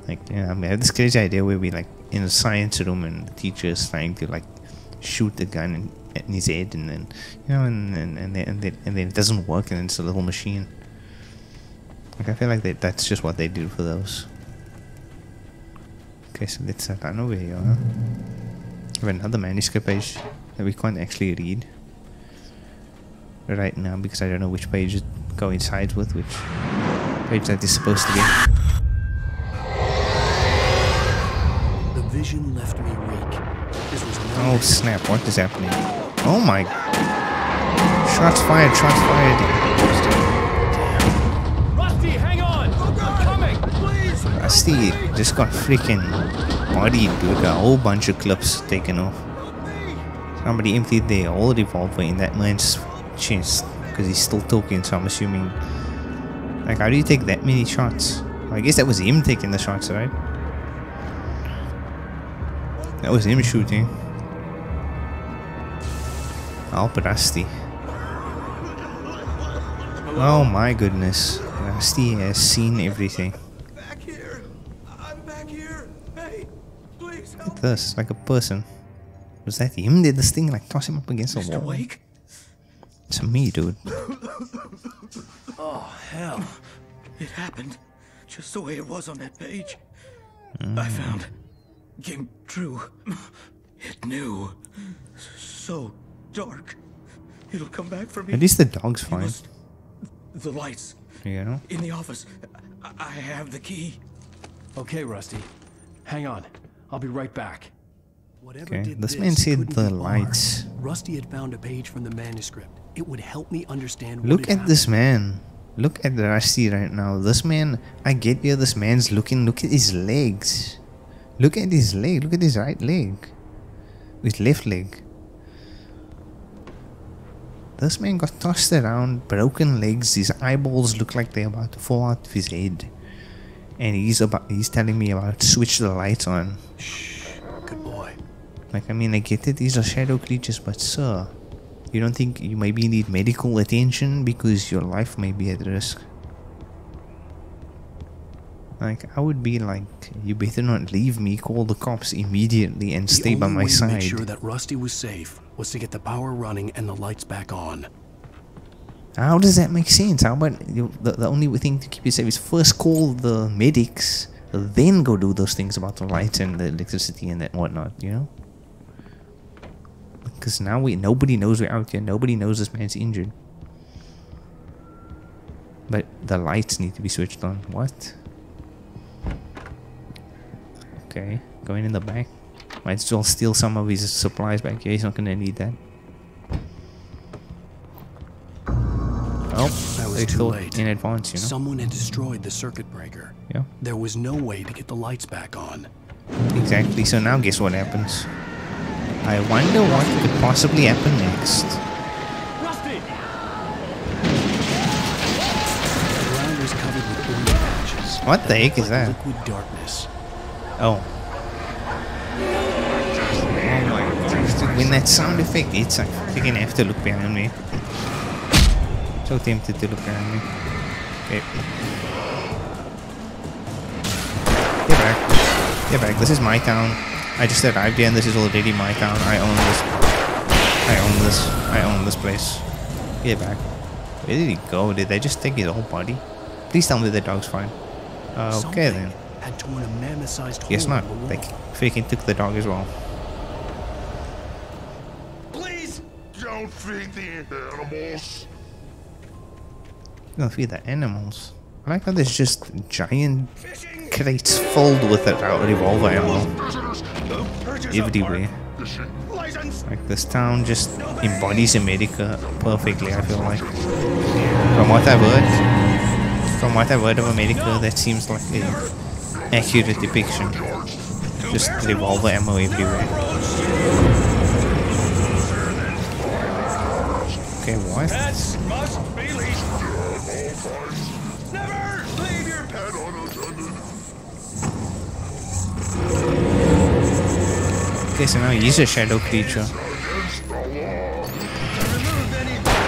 Like, yeah, I mean, I have this crazy idea where we like in a science room and the teacher is trying to like shoot the gun in, in his head, and then you know, and and and then, and then, and then it doesn't work, and it's a little machine. Like I feel like that that's just what they do for those. Okay, so let's uh, set that over here. We have another manuscript page that we can't actually read right now because I don't know which page it coincides with which page that is supposed to be. The vision left me weak. This was Oh snap, what is happening? Oh my. Shots fired, shots fired. Rusty, hang on! Oh, I'm coming! Please! Rusty just got freaking bodied, dude. A whole bunch of clips taken off. Somebody emptied their whole revolver in that man's chest because he's still talking, so I'm assuming. Like, how do you take that many shots? I guess that was him taking the shots, right? That was him shooting. Oh, but Rusty. Oh my goodness. Rusty has seen everything. Back here! I'm back here! Hey! Please Look at this, like a person. Was that him? Did this thing like toss him up against the Mr. wall? Wake? It's me, dude. (laughs) Oh, hell. It happened just the way it was on that page. I Mm. found. Came true. It knew. So dark. It'll come back for me. At least the dog's You fine. must- The lights. You know? In the office. I, I have the key. Okay, Rusty. Hang on. I'll be right back. Okay, this man said the lights. Rusty had found a page from the manuscript. It would help me understand what Look at this man. Look at the Rusty right now. This man, I get here, this man's looking. Look at his legs. Look at his leg. Look at his right leg. His left leg. This man got tossed around, broken legs. His eyeballs look like they're about to fall out of his head. And he's about he's telling me about switch the lights on. Shh, Good boy. Like I mean I get it, these are shadow creatures, but sir, you don't think you maybe need medical attention because your life may be at risk? Like I would be like, you better not leave me, call the cops immediately and The stay by my side. The only way to make sure that Rusty was safe was to get the power running and the lights back on. How does that make sense? How about you, the, the only thing to keep you safe is first call the medics, then go do those things about the lights and the electricity and that whatnot, you know? Because now we nobody knows we're out here. Nobody knows this man's injured. But the lights need to be switched on. What? Okay, going in the back. Might as well steal some of his supplies back here. He's not gonna need that. Oh, I was too late. in advance, you know. Someone had destroyed the circuit breaker. Yeah. There was no way to get the lights back on. Exactly. So now guess what happens? I wonder what could possibly happen next. The ground was covered with orange patches. What the heck is that? Liquid darkness. Oh. Oh my. Dude, when that sound effect hits, I freaking have to look behind me. So tempted to look behind me. Okay. Get back. Get back. This is my town. I just arrived here and this is already my town. I own this. I own this. I own this place. Get back. Where did he go? Did they just take his whole body? Please tell me the dog's fine. Uh, okay Something then. Had torn a mammoth-sized hole Guess not. the. They freaking took the dog as well. Please don't feed the animals. Gonna feed the animals. I like how there's just giant crates filled with it out revolver ammo everywhere. Like this town just embodies America perfectly, I feel like. From what I've heard, from what I've heard of America, that seems like a accurate depiction. Just revolver ammo everywhere. Okay, what? Okay, so now he's a shadow creature.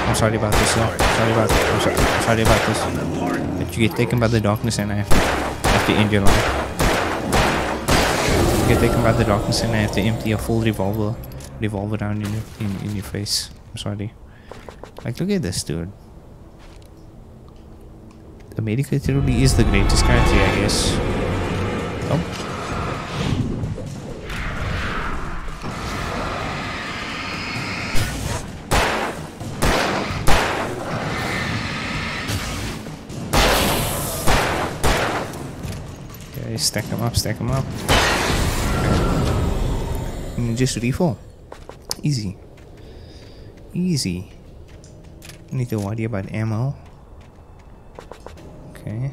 I'm sorry about this, sir. Sorry about I'm sorry, I'm sorry about this. But you get taken by the darkness and I have to, have to end your life. You get taken by the darkness and I have to empty a full revolver revolver down in your in, in your face. I'm sorry. Like look at this dude. America truly is the greatest country, I guess. Oh. Okay, stack them up, stack them up. And just refill. Easy. Easy. Need to worry about ammo. Okay.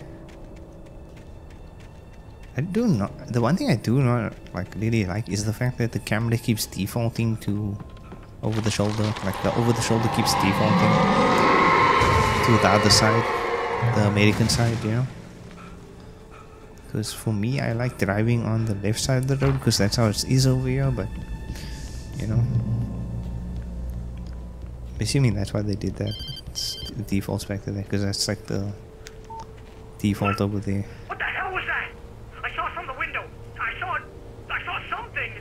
I do not. The one thing I do not like really like is the fact that the camera keeps defaulting to over the shoulder. Like the over the shoulder keeps defaulting to the other side, the American side. You know. Because for me, I like driving on the left side of the road because that's how it is over here. But you know, I'm assuming that's why they did that. It's, it defaults back to that because that's like the default over there. What the hell was that? I saw from the window. I saw I saw something.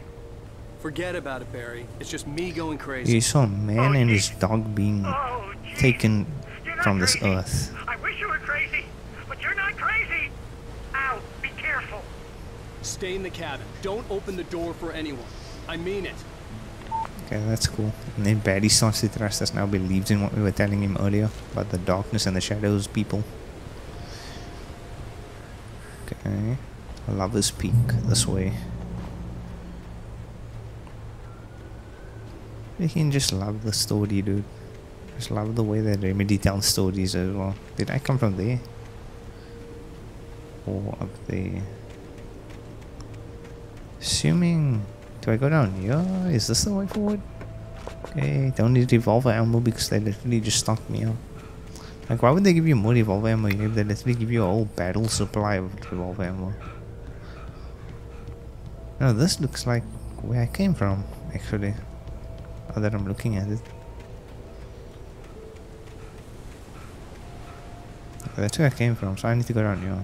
Forget about it, Barry. It's just me going crazy. You saw a man oh, and his dog being oh, taken from this earth. I wish you were crazy, but you're not crazy. Ow, be careful. Stay in the cabin. Don't open the door for anyone. I mean it. Okay, that's cool. And then Barry starts to trust us now, believes in what we were telling him earlier about the darkness and the shadows people. Okay. Lover's Peak, this way. You can just love the story, dude. Just love the way that Remedy tells stories as well. Did I come from there? Or up there? Assuming... Do I go down here? Is this the way forward? Okay, don't need revolver ammo because they literally just stocked me up. Like, why would they give you more revolver ammo here? They literally give you a whole battle supply of revolver ammo. No, this looks like where I came from, actually. Now that I'm looking at it. That's where I came from, so I need to go down here.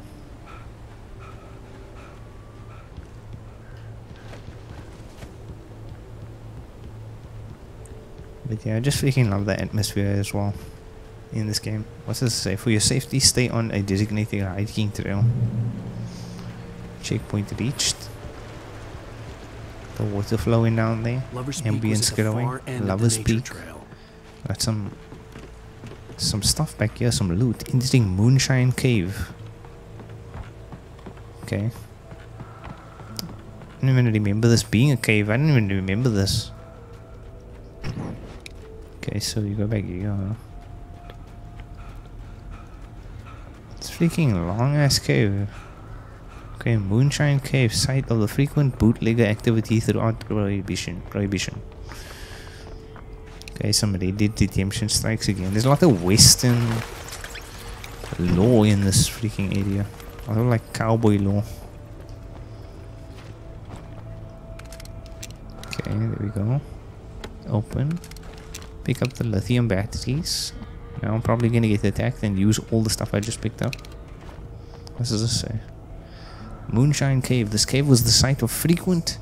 But yeah, I just freaking love the atmosphere as well in this game. What's this say? For your safety, stay on a designated hiking trail. Checkpoint reached. The water flowing down there. Lover's Ambience growing. far end of the Lover's Peak. trail. Got some some stuff back here, some loot. Interesting moonshine cave. Okay. I don't even remember this being a cave. I don't even remember this. Okay, so you go back here. It's freaking long ass cave. Okay, Moonshine Cave, site of the frequent bootlegger activity throughout Prohibition. Prohibition. Okay, some Red Dead Redemption strikes again. There's a lot of Western law in this freaking area. I don't like cowboy law. Okay, there we go. Open. Pick up the lithium batteries. Now I'm probably gonna get attacked and use all the stuff I just picked up. What does this say? Uh, Moonshine Cave. This cave was the site of frequent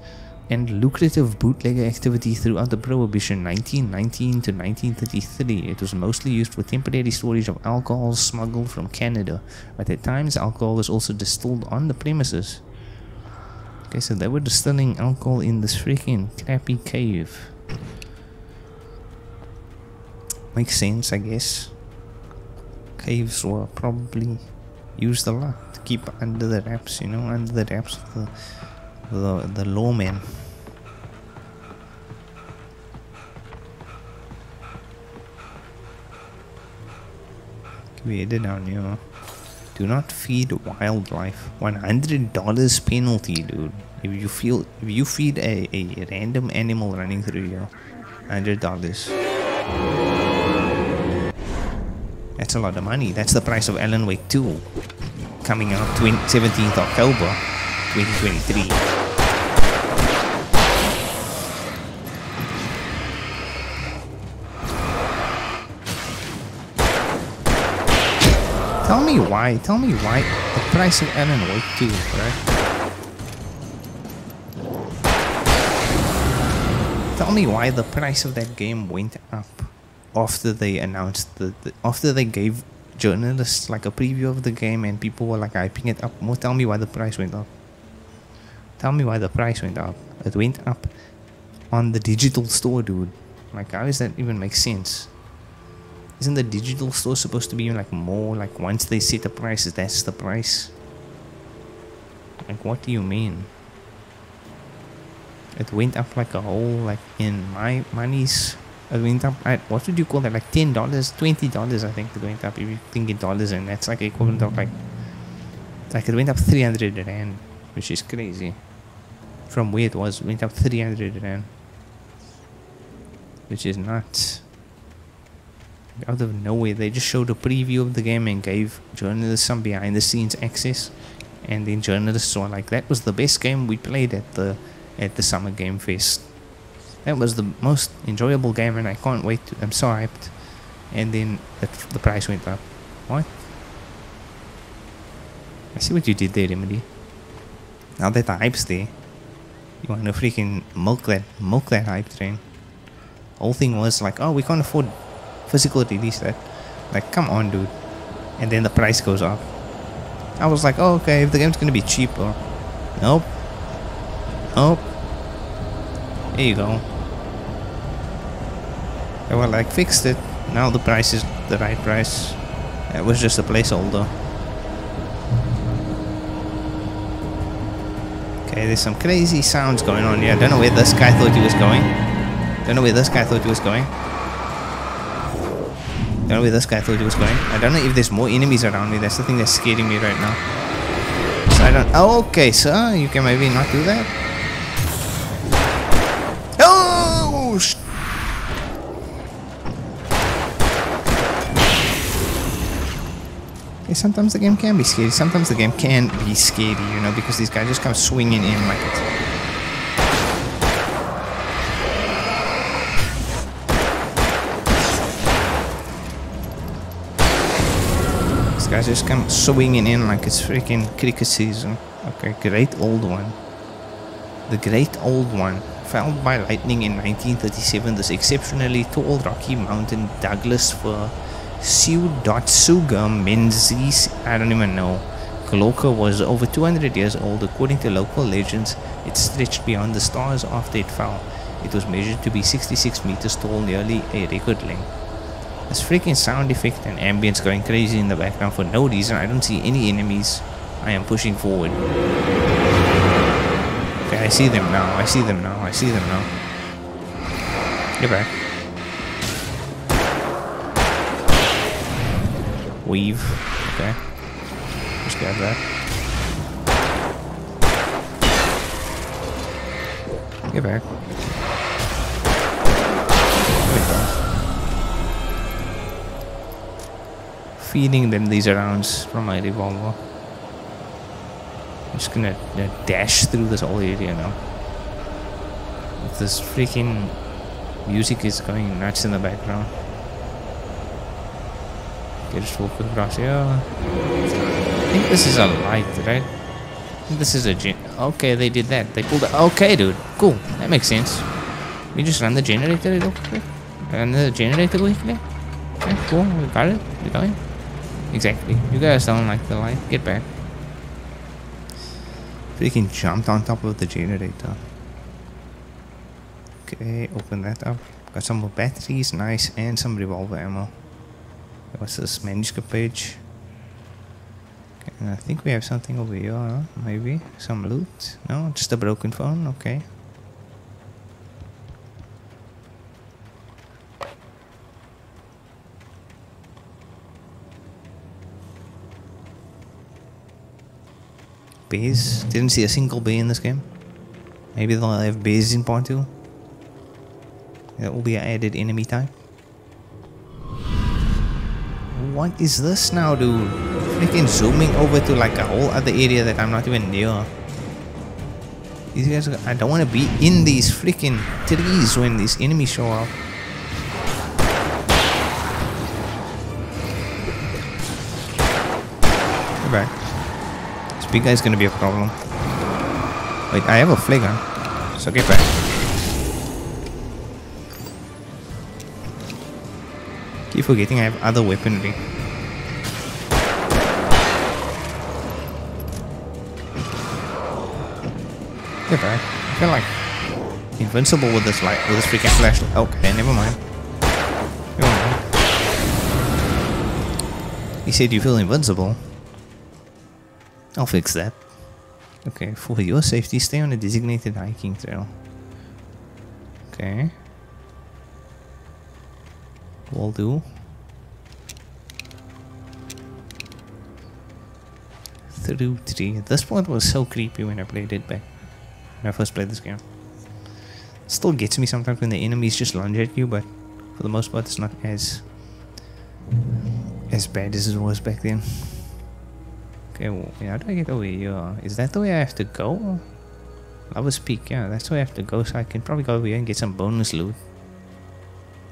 and lucrative bootlegger activity throughout the Prohibition 1919 to 1933. It was mostly used for temporary storage of alcohol smuggled from Canada, but at times alcohol was also distilled on the premises. Okay, so they were distilling alcohol in this freaking crappy cave. Makes sense, I guess. Caves were probably used a lot to keep under the wraps, you know, under the wraps of the the, the lawman. We headed down here. Do not feed wildlife. One hundred dollars penalty, dude. If you feel if you feed a, a random animal running through hundred dollars. That's a lot of money. That's the price of Alan Wake 2. Coming out 20, 17th October 2023. Tell me why, tell me why the price of Alan Wake 2, right? Tell me why the price of that game went up after they announced the, the after they gave journalists like a preview of the game and people were like hyping it up more. Tell me why the price went up. Tell me why the price went up. It went up on the digital store, dude. Like, how does that even make sense? Isn't the digital store supposed to be like more like once they set the prices, that's the price? Like, what do you mean? It went up like a whole, like in my money's, it went up at, what would you call that? Like $10, $20, I think it went up. If you think in dollars, and that's like equivalent of like, like it went up 300 rand, which is crazy. From where it was, it went up 300 rand, which is nuts. Out of nowhere they just showed a preview of the game and gave journalists some behind the scenes access. And then journalists were like that was the best game we played at the at the summer game fest that was the most enjoyable game and i can't wait to, i'm so hyped. And then the, the price went up. What? I see what you did there remedy now that the hype's there you want to freaking milk that milk that hype train. Whole thing was like oh we can't afford physical release that like come on dude. And then the price goes up. I was like oh okay if the game's gonna be cheaper. Nope. Nope. There you go they were like fixed it now the price is the right price it was just a placeholder okay there's some crazy sounds going on here I don't know where this guy thought he was going don't know where this guy thought he was going don't know where this guy thought he was going. I don't know if there's more enemies around me. That's the thing that's scaring me right now. So I don't... Oh, okay, sir. You can maybe not do that. Oh! Sh yeah, sometimes the game can be scary. Sometimes the game can be scary, you know, because these guys just come swinging in like it's... guys just come swinging in like it's freaking cricket season. Okay, great old one. The great old one. Found by lightning in 1937, this exceptionally tall Rocky Mountain Douglas fir, Pseudotsuga menzies, I don't even know. Gloca was over 200 years old. According to local legends, it stretched beyond the stars after it fell. It was measured to be 66 meters tall, nearly a record length. This freaking sound effect and ambience going crazy in the background for no reason. I don't see any enemies. I am pushing forward. Okay, I see them now. I see them now. I see them now. Get back. Weave. Okay. Just grab that. Get back. Feeding them these rounds from my revolver. I'm just gonna uh, dash through this whole area now. This freaking music is going nuts in the background. Just walk across here. I think this is a light, right? This is a gen. Okay, they did that. They pulled it. Okay, dude. Cool. That makes sense. We just run the generator real quick. Run the generator quickly. Okay, cool. We got it. We going. Exactly. You guys don't like the light. Get back. Freaking jumped on top of the generator. Okay, open that up. Got some more batteries, nice, and some revolver ammo. What's this manuscript page? And I think we have something over here, huh? maybe some loot. No, just a broken phone. Okay. Bees? Didn't see a single bee in this game. Maybe they'll have bees in part 2. That will be an added enemy type. What is this now, dude? Freaking zooming over to like a whole other area that I'm not even near. These guys, I don't want to be in these freaking trees when these enemies show up. Back. This big guy's gonna be a problem. Wait, I have a flare gun, so get back. Keep forgetting I have other weaponry. Back. I feel like invincible with this light, with this freaking flashlight. Oh, okay, never mind. Never mind. He said you feel invincible. I'll fix that. Okay, for your safety, stay on a designated hiking trail. Okay. Will do. Through tree. This part was so creepy when I played it back. When I first played this game. Still gets me sometimes when the enemies just lunge at you, but for the most part it's not as as bad as it was back then. Okay, well, how do I get over here? Is that the way I have to go? Lover's Peak, yeah, that's the way I have to go, so I can probably go over here and get some bonus loot.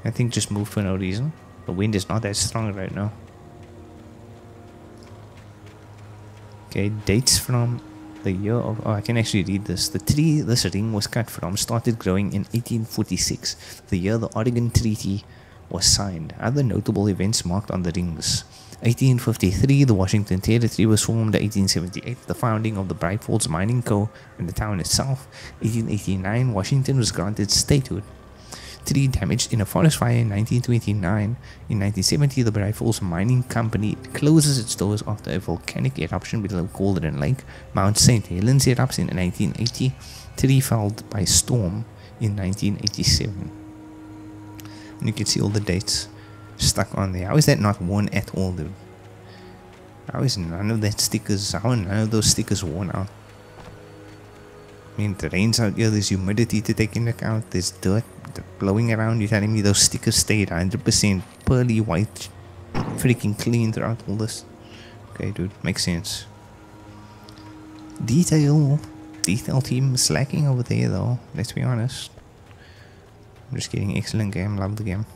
I think just move for no reason. The wind is not that strong right now. Okay, dates from the year of... Oh, I can actually read this. The tree this ring was cut from started growing in 1846, the year the Oregon Treaty was signed. Other notable events marked on the rings. 1853, the Washington Territory was formed. 1878, the founding of the Bright Falls Mining Co. and the town itself. 1889, Washington was granted statehood. Tree damaged in a forest fire in 1929. In 1970, the Bright Falls Mining Company closes its doors after a volcanic eruption below Cauldron Lake. Mount St. Helens erupts in 1980. Tree felled by storm in 1987. And you can see all the dates stuck on there. How is that not worn at all, dude? How is none of that stickers, how are none of those stickers worn out? I mean, the rain's out here, there's humidity to take into account, there's dirt blowing around. You're telling me those stickers stayed 100% pearly white, freaking clean throughout all this? Okay, dude, makes sense. Detail, detail team slacking over there though, let's be honest. I'm just kidding, excellent game, love the game.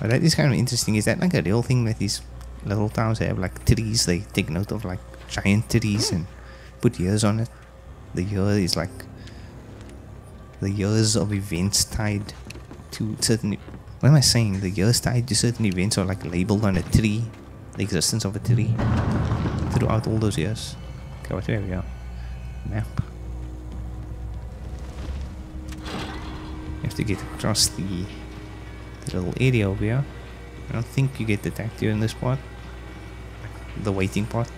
But that is kind of interesting. Is that like a real thing that these little towns have? Like trees, they take note of like giant trees and put years on it. The year is like the years of events tied to certain. What am I saying? The years tied to certain events are like labeled on a tree. The existence of a tree throughout all those years. Okay, what do we here? Map. You have to get across the the little area over here. I don't think you get here in this part. The waiting part.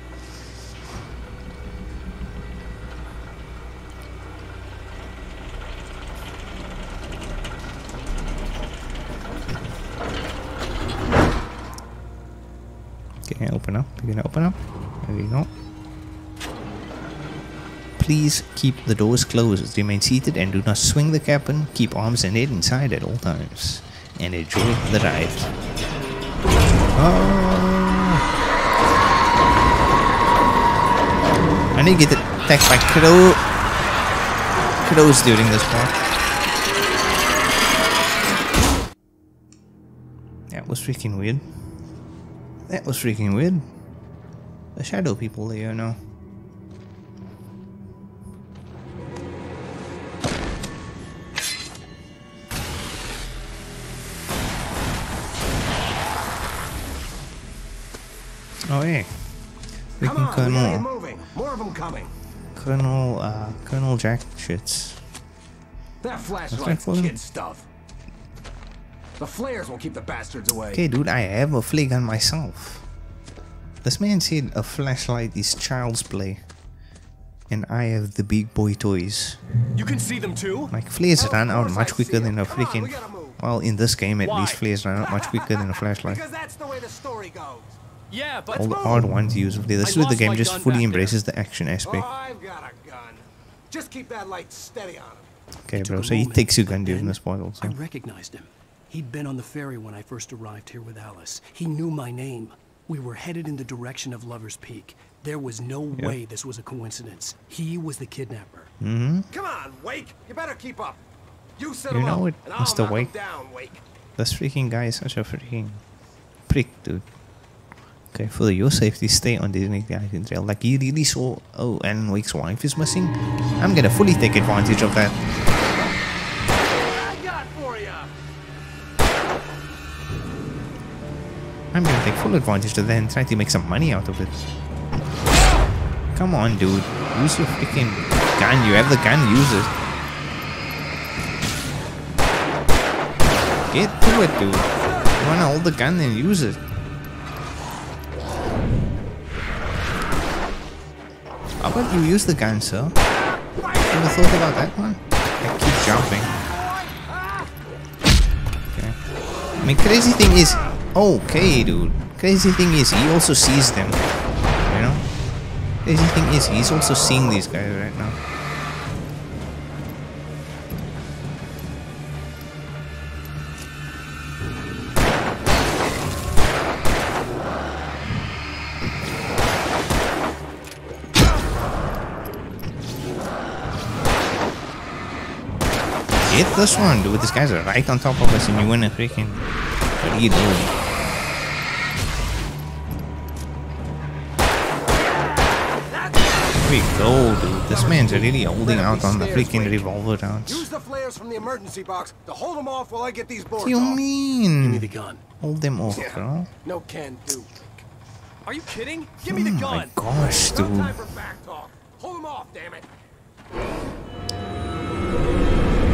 Okay, open up. You can open up. There you go. Please keep the doors closed. Remain seated and do not swing the cabin. Keep arms and head inside at all times and enjoy the ride. Oh. I need to get attacked by crow crows during this part. That was freaking weird. That was freaking weird. The shadow people there now. Yeah. Come Freaking on, we Colonel. More of them coming. Colonel uh Colonel Jack shits. That flashlight's kid stuff. The flares will keep the bastards away. Okay dude, I have a flare gun myself. This man said a flashlight is child's play. And I have the big boy toys. You can see them too? Like flares run out much quicker than a freaking well in this game at least flares run out much quicker than a (laughs) flashlight. because that's the way the story goes. Yeah, but All the hard ones use of This is where the game just fully embraces the action aspect. I've got a gun. Just keep that light steady on him. Okay bro, so he takes your gun during this part I also. recognized him. He'd been on the ferry when I first arrived here with Alice. He knew my name. We were headed in the direction of Lover's Peak. There was no Yep. way this was a coincidence. He was the kidnapper. Mm-hmm. Come on, Wake. You better keep up. You set You know up, it, and I'll Mr. Wake. down, Wake. This freaking guy is such a freaking prick, dude. Okay, for your safety, stay on designated item trail. Like, you really saw, oh, and Wake's wife is missing? I'm gonna fully take advantage of that. I'm gonna take full advantage of that and try to make some money out of it. Come on, dude. Use your freaking gun. You have the gun, use it. Get to it, dude. You wanna hold the gun and use it. About you use the gun, sir? Ever thought about that one? I keep jumping. Okay. I mean, crazy thing is, okay, dude. Crazy thing is, he also sees them. You know. Crazy thing is, he's also seeing these guys right now. This one, dude. This guy's are right on top of us and you wanna freaking... What are you doing? There we go, dude. This man's really holding out on the freaking revolver rounds. Use the flares from the emergency box to hold them off while I get these boards What do you mean? Give me the gun. Hold them off, Yeah. bro. No can do. Are you kidding? Give me the oh gun. Oh gun. my gosh, No dude. time for back talk. Hold them off, damn it.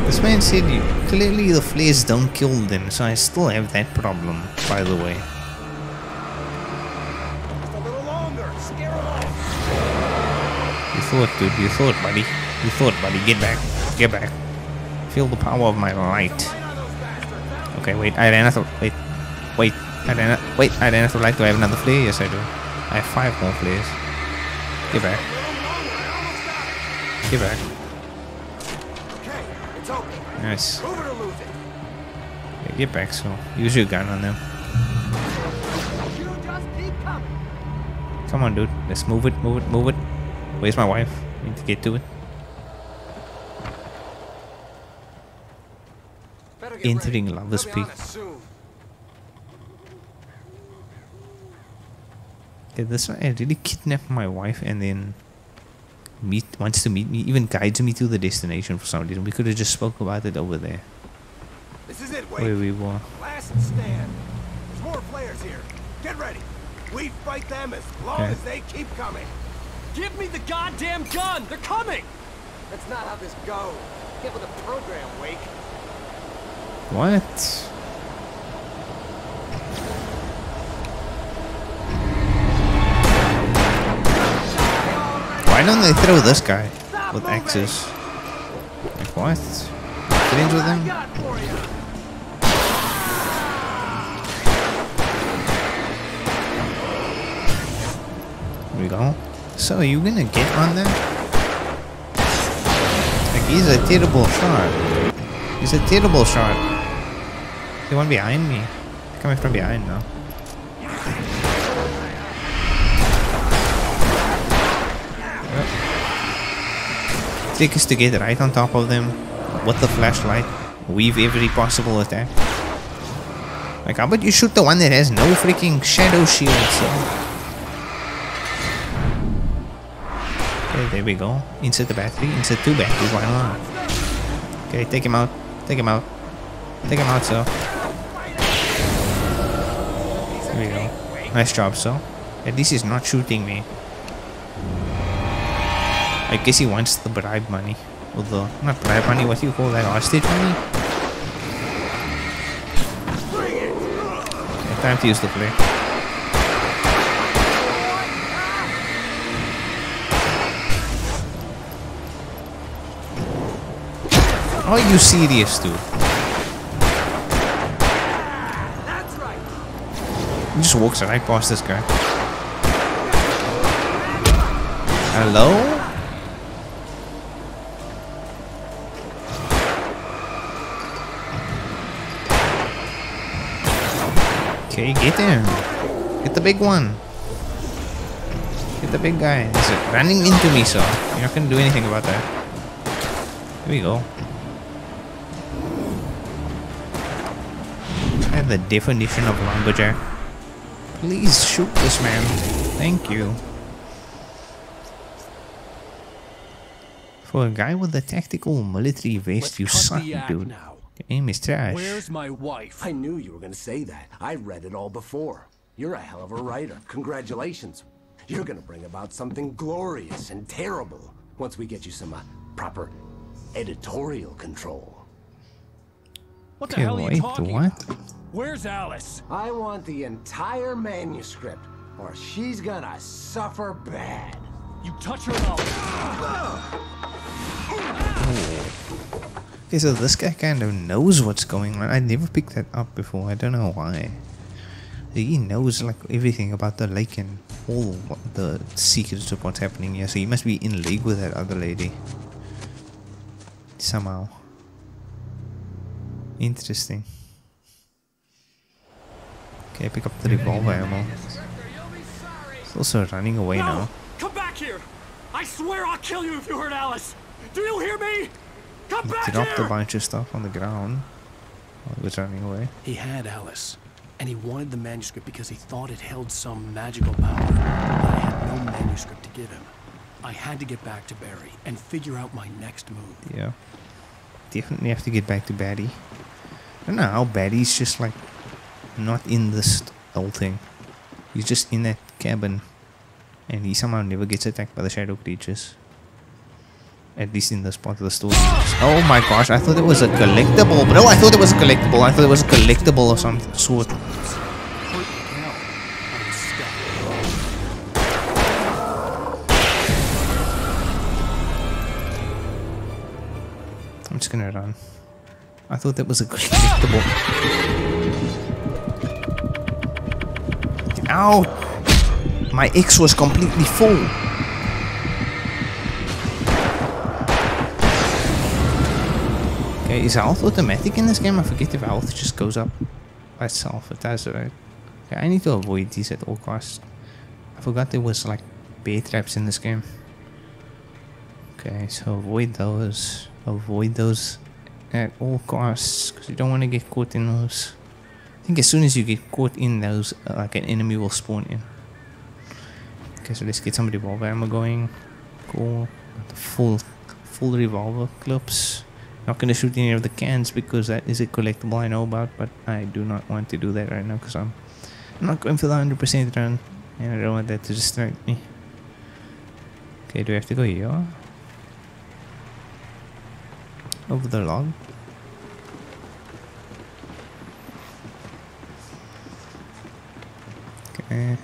This man said clearly the flares don't kill them, so I still have that problem, by the way. You thought, dude. You thought, buddy. You thought, buddy. Get back. Get back. Feel the power of my light. Okay, wait. I ran out of... Wait. Wait. I ran out... Wait. I ran out of light. Do I have another flare? Yes, I do. I have five more flares. Get back. Get back. Okay, it's open. Nice. Move it or lose it. Okay, get back, so use your gun on them. You just keep coming. Come on, dude. Let's move it, move it, move it. Where's my wife? Need to get to it. Get Entering. Lover's Peak. Okay, this one I really kidnapped my wife and then meet wants to meet me, even guides me to the destination for some reason. We could have just spoke about it over there. This is it, Wake. Where we were. Last stand. There's more players here. Get ready. We fight them as long Okay. as they keep coming. Give me the goddamn gun! They're coming! That's not how this goes. Get with the program, Wake. What? Don't they throw this guy with axes? Like what? Friends with him? Here we go. So you gonna get on them? Like he's a terrible shot. He's a terrible shot. He one behind me. Coming from behind now. Trick is to get right on top of them with the flashlight. Weave every possible attack. Like how about you shoot the one that has no freaking shadow shield, so Okay, there we go. Insert the battery. Insert two batteries. Why not? Okay, take him out. Take him out. Take him out, sir. There we go. Nice job, sir. At least he's not shooting me. I guess he wants the bribe money. Although not bribe money, what do you call that? Hostage money? Okay, time to use the flare. Are you serious, dude? He just walks right past this guy. Hello? Get him. Get the big one. Get the big guy. He's running into me, so you're not gonna do anything about that. Here we go. I have the definition of lumberjack. Please shoot this man. Thank you. For a guy with a tactical military vest, you suck, dude. Your aim is trash. Where's my wife? I knew you were gonna say that. I read it all before. You're a hell of a writer. Congratulations. You're gonna bring about something glorious and terrible once we get you some uh, proper editorial control. What the Okay, hell are you wait, talking what? about? Where's Alice? I want the entire manuscript, or she's gonna suffer bad. You touch her and I'll... Okay, so this guy kind of knows what's going on. I never picked that up before. I don't know why. He knows like everything about the lake and all the secrets of what's happening here. So he must be in league with that other lady. Somehow. Interesting. Okay, pick up the revolver ammo. It's also running away now. Come back here! I swear I'll kill you if you hurt Alice! Do you hear me? Come He dropped a bunch of stuff on the ground while he was running away. He had Alice, and he wanted the manuscript because he thought it held some magical power. But I had no manuscript to give him. I had to get back to Barry and figure out my next move. Yeah. Definitely have to get back to Batty. I don't know how Batty's just like not in this whole thing. He's just in that cabin and he somehow never gets attacked by the shadow creatures. At least in this part of the story. Oh my gosh, I thought it was a collectible. No, I thought it was a collectible. I thought it was a collectible of some sort. I'm just gonna run. I thought that was a collectible. Ow! My X was completely full. Is health automatic in this game? I forget if health just goes up by itself. It does, right? Okay, I need to avoid these at all costs. I forgot there was like bear traps in this game. Okay, so avoid those. Avoid those at all costs because you don't want to get caught in those. I think as soon as you get caught in those, uh, like an enemy will spawn in. Okay, so let's get some revolver ammo going. Cool. The full, full revolver clips. Not gonna shoot any of the cans because that is a collectible I know about, but I do not want to do that right now because I'm, not going for the 100% run, and I don't want that to distract me. Okay, do I have to go here? Over the log? Okay.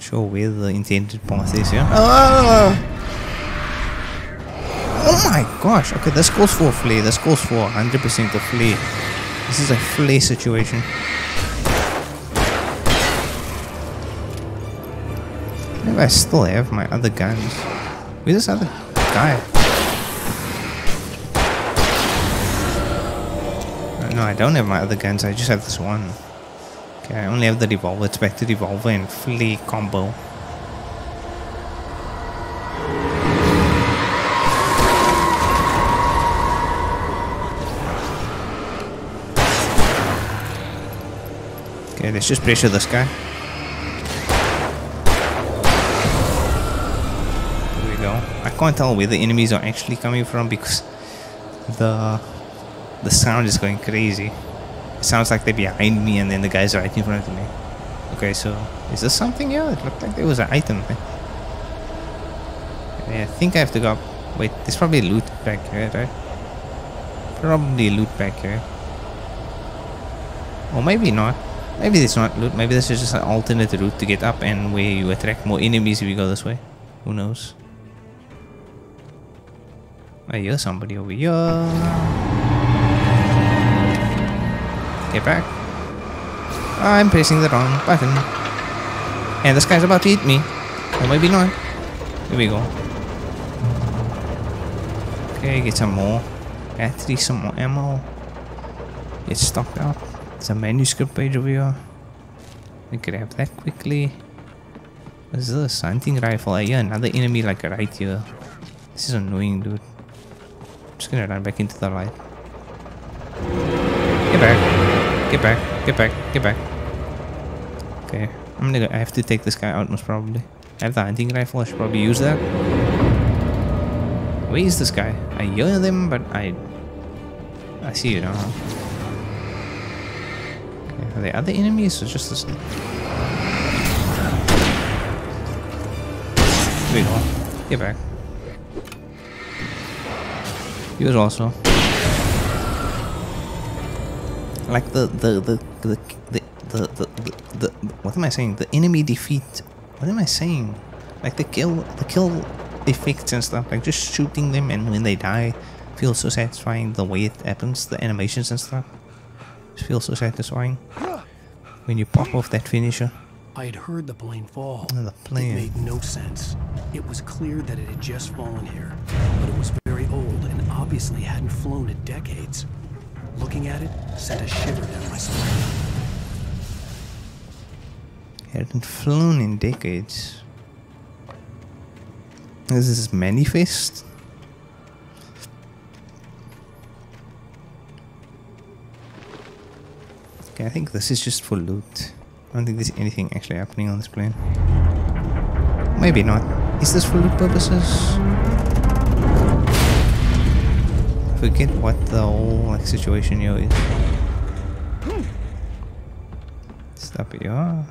Show where the intended path is, yeah? Oh! Oh my gosh! Okay, this goes for a flare. This goes for 100% a flare. This is a flare situation. Maybe I still have my other guns. Where's this other guy? Uh, No, I don't have my other guns. I just have this one. Okay, I only have the revolver. It's back to revolver and flea combo. Let's just pressure this guy. There we go. I can't tell where the enemies are actually coming from because the the sound is going crazy. It sounds like they're behind me and then the guys are right in front of me. Okay, so is there something here? It looked like there was an item. I think I have to go up. Wait, there's probably loot back here, right? Probably loot back here. Or maybe not. Maybe it's not loot. Maybe this is just an alternate route to get up and where you attract more enemies if you go this way. Who knows? I hear somebody over here. Get back. I'm pressing the wrong button. And this guy's about to eat me. Or maybe not. Here we go. Okay, get some more battery, some more ammo. Get stocked up. There's a manuscript page over here. We grab that quickly. What is this? Hunting rifle. I hear another enemy like right here. This is annoying, dude. I'm just gonna run back into the light. Get back. Get back. Get back. Get back. Okay. I'm gonna go. I have to take this guy out most probably. I have the hunting rifle. I should probably use that. Where is this guy? I hear them, but I... I see you uh-huh. now. Are there other enemies or just this? There we go. Get back. Yours also. Like the the the the the the, the, the, the what am I saying? The enemy defeat. What am I saying? Like the kill the kill effects and stuff. Like just shooting them and when they die feels so satisfying. The way it happens, the animations and stuff. Just feels so satisfying. When you pop off that finisher. I had heard the plane fall. Oh, the plane. It made no sense. It was clear that it had just fallen here, but it was very old and obviously hadn't flown in decades. Looking at it sent a shiver down my spine. Hadn't flown in decades. This is Manifest. Okay, I think this is just for loot. I don't think there's anything actually happening on this plane. Maybe not. Is this for loot purposes? I forget what the whole like situation here is. Stop here.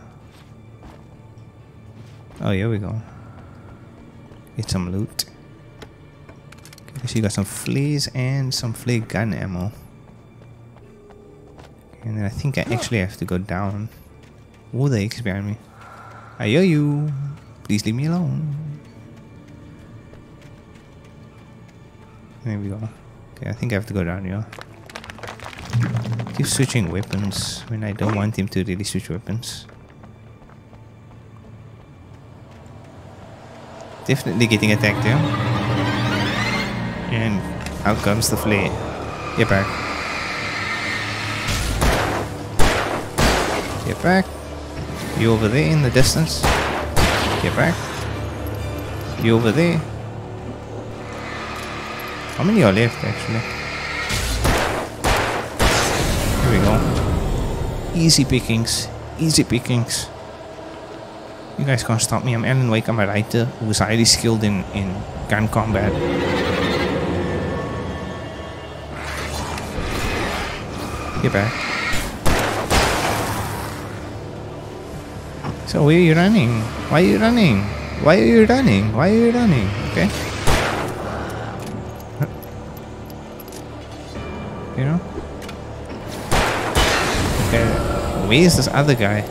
Oh, here we go. Get some loot. Okay, so you got some fleas and some flare gun ammo. And then I think I actually have to go down. Oh, the X behind me. I hear you. Please leave me alone. There we go. Okay, I think I have to go down here. Keep switching weapons when I don't want him to really switch weapons. Definitely getting attacked here. And out comes the flare. Get back. Get back. You over there in the distance. Get back. You over there. How many are left actually? Here we go. Easy pickings. Easy pickings. You guys can't stop me. I'm Alan Wake. I'm a writer who is highly skilled in, in gun combat. Get back. So where are you running? Why are you running? Why are you running? Why are you running? Okay. (laughs) You know? Okay. Where is this other guy?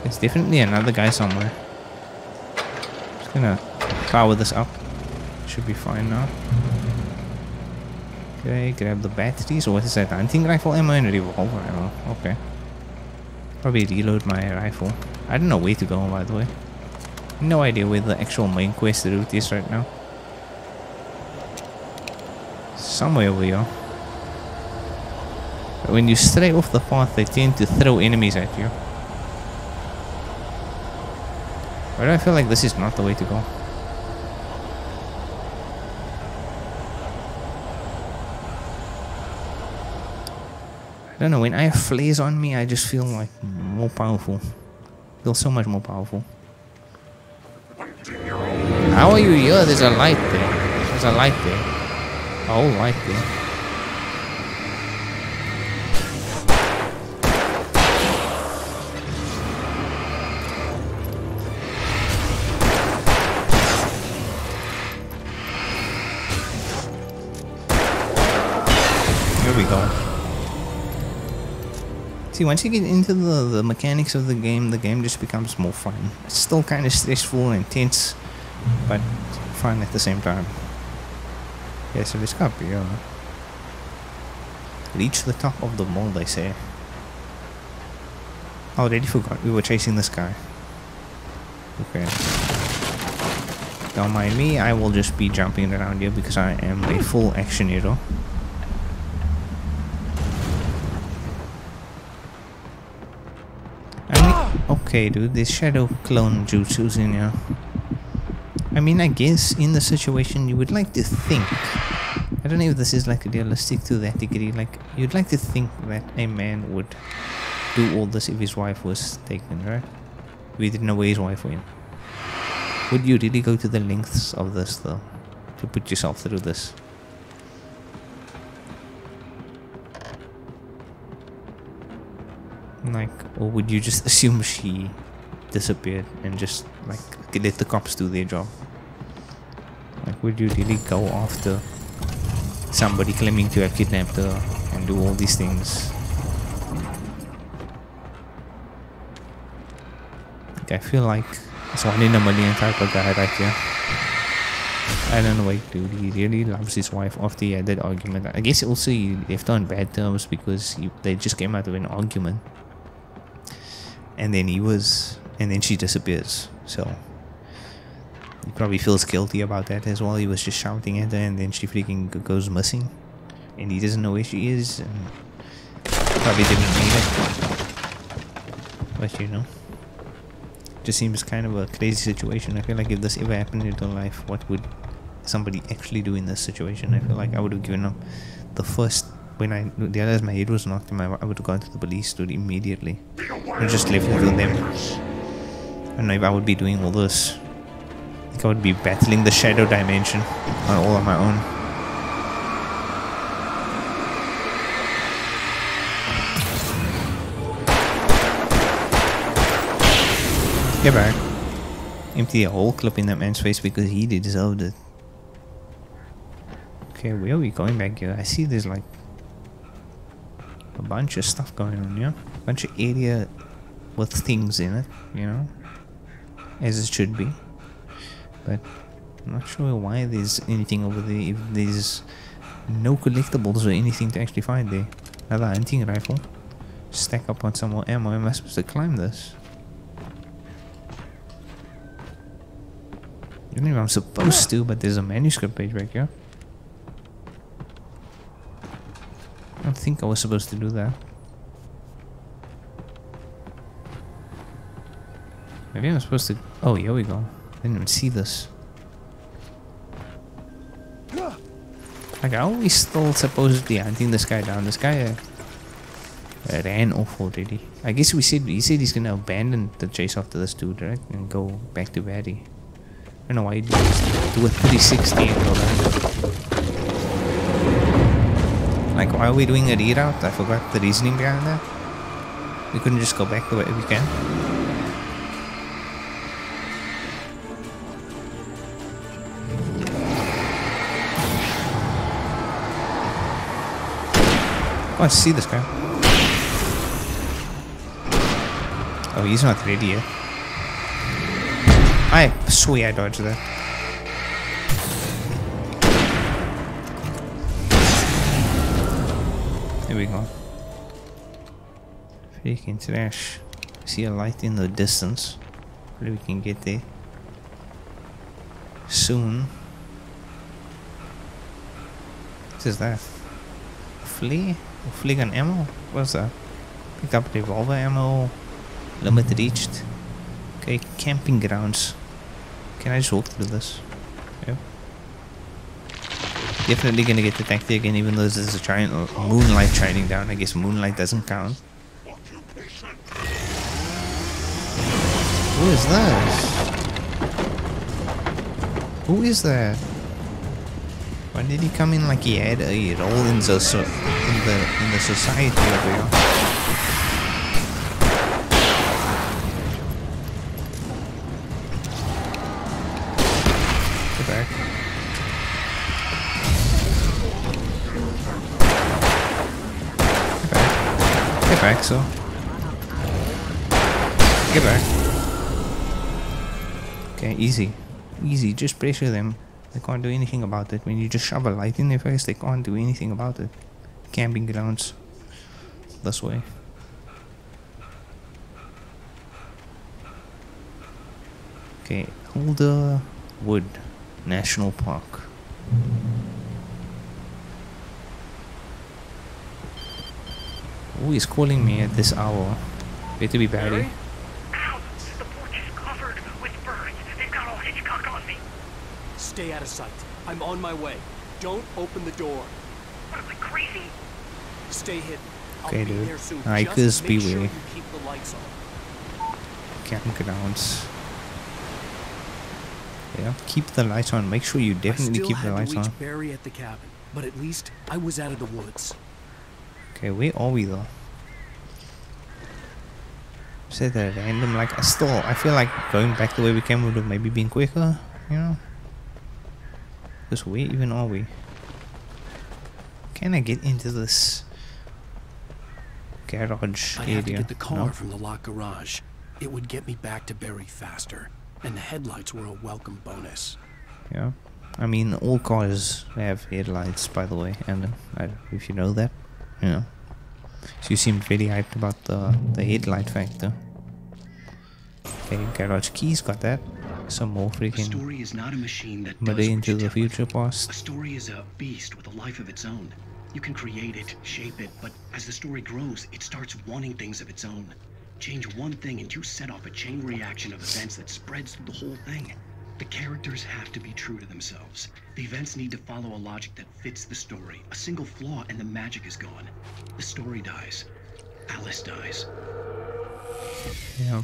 There's definitely another guy somewhere. Just gonna power this up. Should be fine now. Okay, grab the batteries. What is that? Hunting rifle ammo and revolver ammo. Okay. Probably reload my rifle. I don't know where to go by the way. No idea where the actual main quest route is right now. Somewhere over here. But when you stray off the path, they tend to throw enemies at you. Do I feel like this is not the way to go? Don't know, when I have flares on me, I just feel like more powerful. feel so much more powerful. How are you here? There's a light there. There's a light there. A whole light there. See, once you get into the, the mechanics of the game, the game just becomes more fun. It's still kind of stressful and intense, but fun at the same time. Ja, så vi ska upp ja. Reach the top of the mall, they say. Already forgot we were chasing this guy. Okay. Don't mind me, I will just be jumping around here because I am a full action hero. I mean, okay dude, this shadow clone jutsu's in here. I mean, I guess in the situation you would like to think. I don't know if this is like realistic to that degree. Like, you'd like to think that a man would do all this if his wife was taken, right? He didn't know where his wife went. Would you really go to the lengths of this, though? To put yourself through this? Like, or would you just assume she disappeared and just, like, let the cops do their job? Like, would you really go after somebody claiming to have kidnapped her and do all these things? Like, I feel like it's one in a million type of guy right here. I don't know, dude, he really loves his wife after he had that argument. I guess also he left on bad terms because he, they just came out of an argument. And then he was, and then she disappears. So he probably feels guilty about that as well. He was just shouting at her and then she freaking goes missing. And he doesn't know where she is and probably didn't mean it. But you know. Just seems kind of a crazy situation. I feel like if this ever happened in real life, what would somebody actually do in this situation? I feel like I would have given up the first when I realized my head was knocked in I would have gone to the police dude immediately. And just left it with them. I don't know if I would be doing all this. I think I would be battling the shadow dimension on all on my own. Get back. Empty a whole clip in that man's face because he deserved it. Okay, where are we going back here? I see there's like a bunch of stuff going on here. A bunch of area with things in it, you know? As it should be. But I'm not sure why there's anything over there if there's no collectibles or anything to actually find there. Another hunting rifle. Stack up on some more ammo. Am I supposed to climb this? I don't know if I'm supposed to, but there's a manuscript page right here. I don't think I was supposed to do that. Maybe I'm supposed to... Oh, here we go. I didn't even see this. Like, I always still supposedly hunting this guy down. This guy uh, ran off already. I guess we said he said he's gonna abandon the chase after this dude, right? And go back to Batty. I don't know why he did. Do a 360 and all Like, why are we doing a reroute? I forgot the reasoning behind that. We couldn't just go back the way we can. Oh, I see this guy. Oh, he's not ready yet. I swear I dodged that. There we go. Freaking trash. See a light in the distance. Hopefully we can get there. Soon. What is that? Flea? Flare gun ammo? What's that? Pick up revolver ammo. Limit reached. Okay, camping grounds. Can I just walk through this? Definitely gonna get here again even though there's a giant uh, moonlight shining down. I guess moonlight doesn't count. Who is this? Who is that? Why did he come in like he had a role in the so in the in the society over here? Get back. Back. So. Get back. Okay, easy. Easy, just pressure them. They can't do anything about it. When you just shove a light in their face, they can't do anything about it. Camping grounds. This way. Okay, Holder Wood National Park. Who is calling me at this hour? Better be Barry. Eh? The porch is covered with birds. They've got all Hitchcock on me. Stay out of sight. I'm on my way. Don't open the door. What am I crazy? Stay hidden. I'll Okay, be dude. there soon. Hikers Just make sure you keep the lights on. Campgrounds. Yeah, keep the lights on. Make sure you I definitely still keep the lights to reach on. Barry at the cabin, but at least I was out of the woods. Okay, where are we though? Said that random like I still I feel like going back the way we came would have maybe been quicker, you know? Because where even are we? Can I get into this garage I'd area? have to get the car No? from the locked garage. It would get me back to Barry faster, and the headlights were a welcome bonus. Yeah. I mean, all cars have headlights, by the way, and I, if you know that, you know. So you seemed very hyped about the, the headlight factor. Okay, garage keys, got that. Some more A freaking story is not a machine that does into the future past. A story is a beast with a life of its own. You can create it, shape it, but as the story grows, it starts wanting things of its own. Change one thing and you set off a chain reaction of events that spreads through the whole thing. The characters have to be true to themselves. The events need to follow a logic that fits the story. A single flaw and the magic is gone. The story dies. Alice dies. Yeah.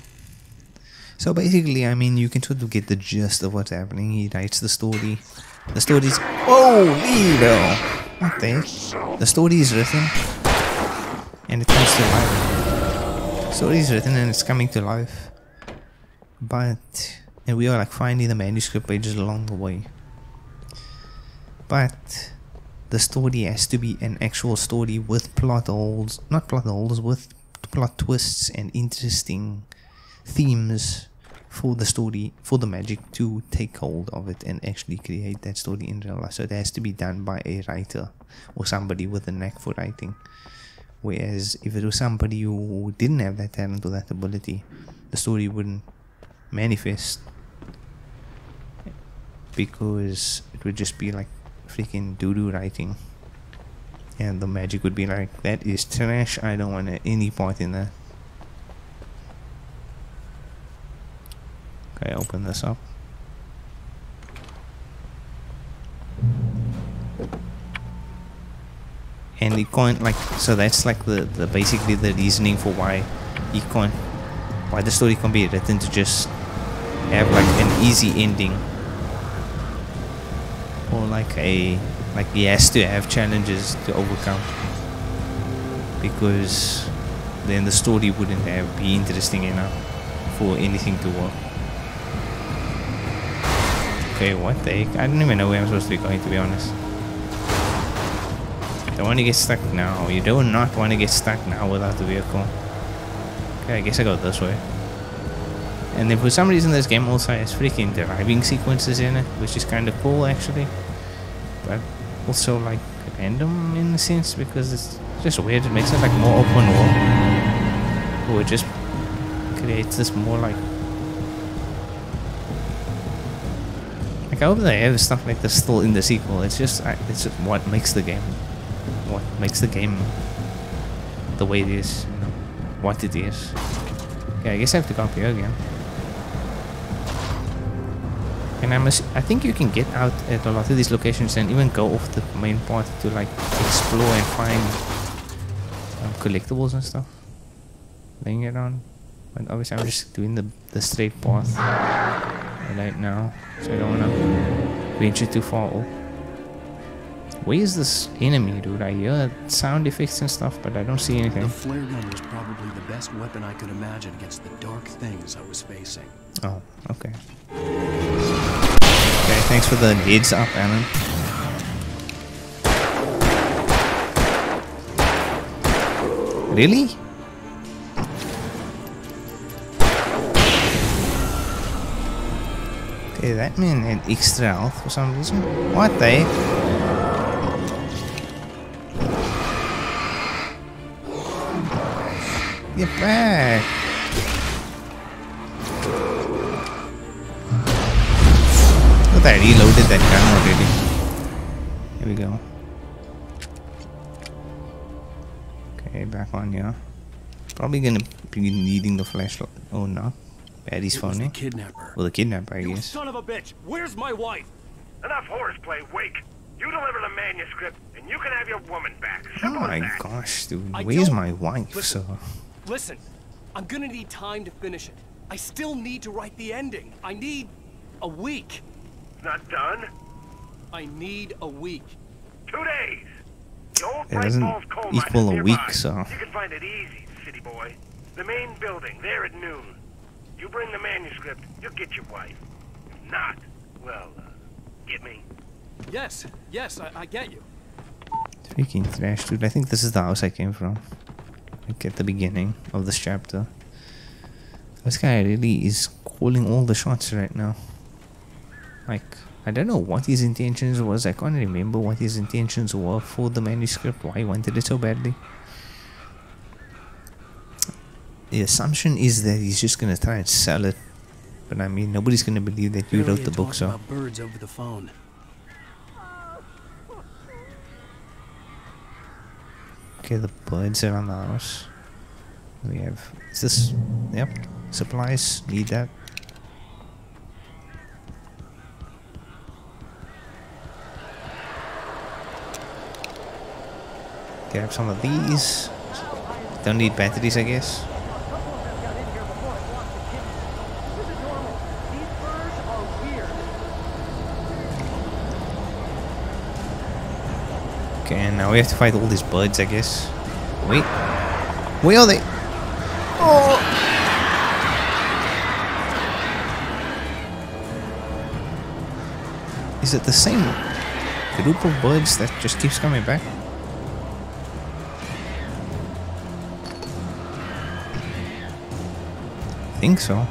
So basically, I mean, you can sort of get the gist of what's happening. He writes the story. The story's. Oh, Lido! What the? The story is written. And it comes to life. Story is written and it's coming to life. But. And we are like finding the manuscript pages along the way. But. The story has to be an actual story with plot holes. Not plot holes, with plot twists and interesting themes for the story for the magic to take hold of it and actually create that story in real life so it has to be done by a writer or somebody with a knack for writing whereas if it was somebody who didn't have that talent or that ability the story wouldn't manifest because it would just be like freaking doo-doo writing. And the magic would be like that is trash. I don't want any part in that. Okay open this up. And he can't like so that's like the, the basically the reasoning for why he can't why the story can't be written to just have like an easy ending or like a like he has to have challenges to overcome. Because then the story wouldn't have be interesting enough for anything to work. Okay what the heck? I don't even know where I'm supposed to be going to be honest. Don't want to get stuck now. You do not want to get stuck now without the vehicle. Okay I guess I go this way and then for some reason this game also has freaking driving sequences in it which is kind of cool actually. But also like random in a sense because it's just weird. It makes it like more open world. Or it just creates this more like like I hope they have stuff like this still in the sequel. It's just it's just what makes the game what makes the game the way it is you know what it is. Okay I guess I have to go up here again and I'm I think you can get out at a lot of these locations and even go off the main path to like explore and find um, collectibles and stuff laying around. But obviously I'm just doing the, the straight path right now. So I don't wanna venture too far off. Where is this enemy dude? I hear sound effects and stuff but I don't see anything. The flare gun was probably the best weapon I could imagine against the dark things I was facing. Oh, okay. Thanks for the heads up, Alan. Really? Okay, that man had extra health for some reason. What the? Get back! I reloaded that gun already. Here we go. Okay, back on here. Probably gonna be needing the flashlight. Oh no. Patty's It was kidnapper. Well, the kidnapper, I You guess. son of a bitch! Where's my wife? Enough horseplay, Wake. You deliver the manuscript, and you can have your woman back. Oh Simple as oh, my that. gosh, dude. I Where's my wife, Listen. so... Listen, I'm gonna need time to finish it. I still need to write the ending. I need a week. Not done? I need a week. Two days. The old it doesn't coal equal a week, so- You can find it easy, city boy. The main building, there at noon. You bring the manuscript, you'll get your wife. If not, well, uh, get me. Yes, yes, I, I get you. Freaking trash, dude. I think this is the house I came from. Like at the beginning of this chapter. This guy really is calling all the shots right now. Like, I don't know what his intentions was. I can't remember what his intentions were for the manuscript, why he wanted it so badly. The assumption is that he's just gonna try and sell it. But I mean, nobody's gonna believe that you wrote the book, so. birds over the phone. Okay, the birds around the house. We have. Is this. Yep. Supplies. Need that. Grab some of these. Don't need batteries, I guess. Okay, and now we have to fight all these birds, I guess. Wait. Where are they? Oh! Is it the same group of birds that just keeps coming back? Think so.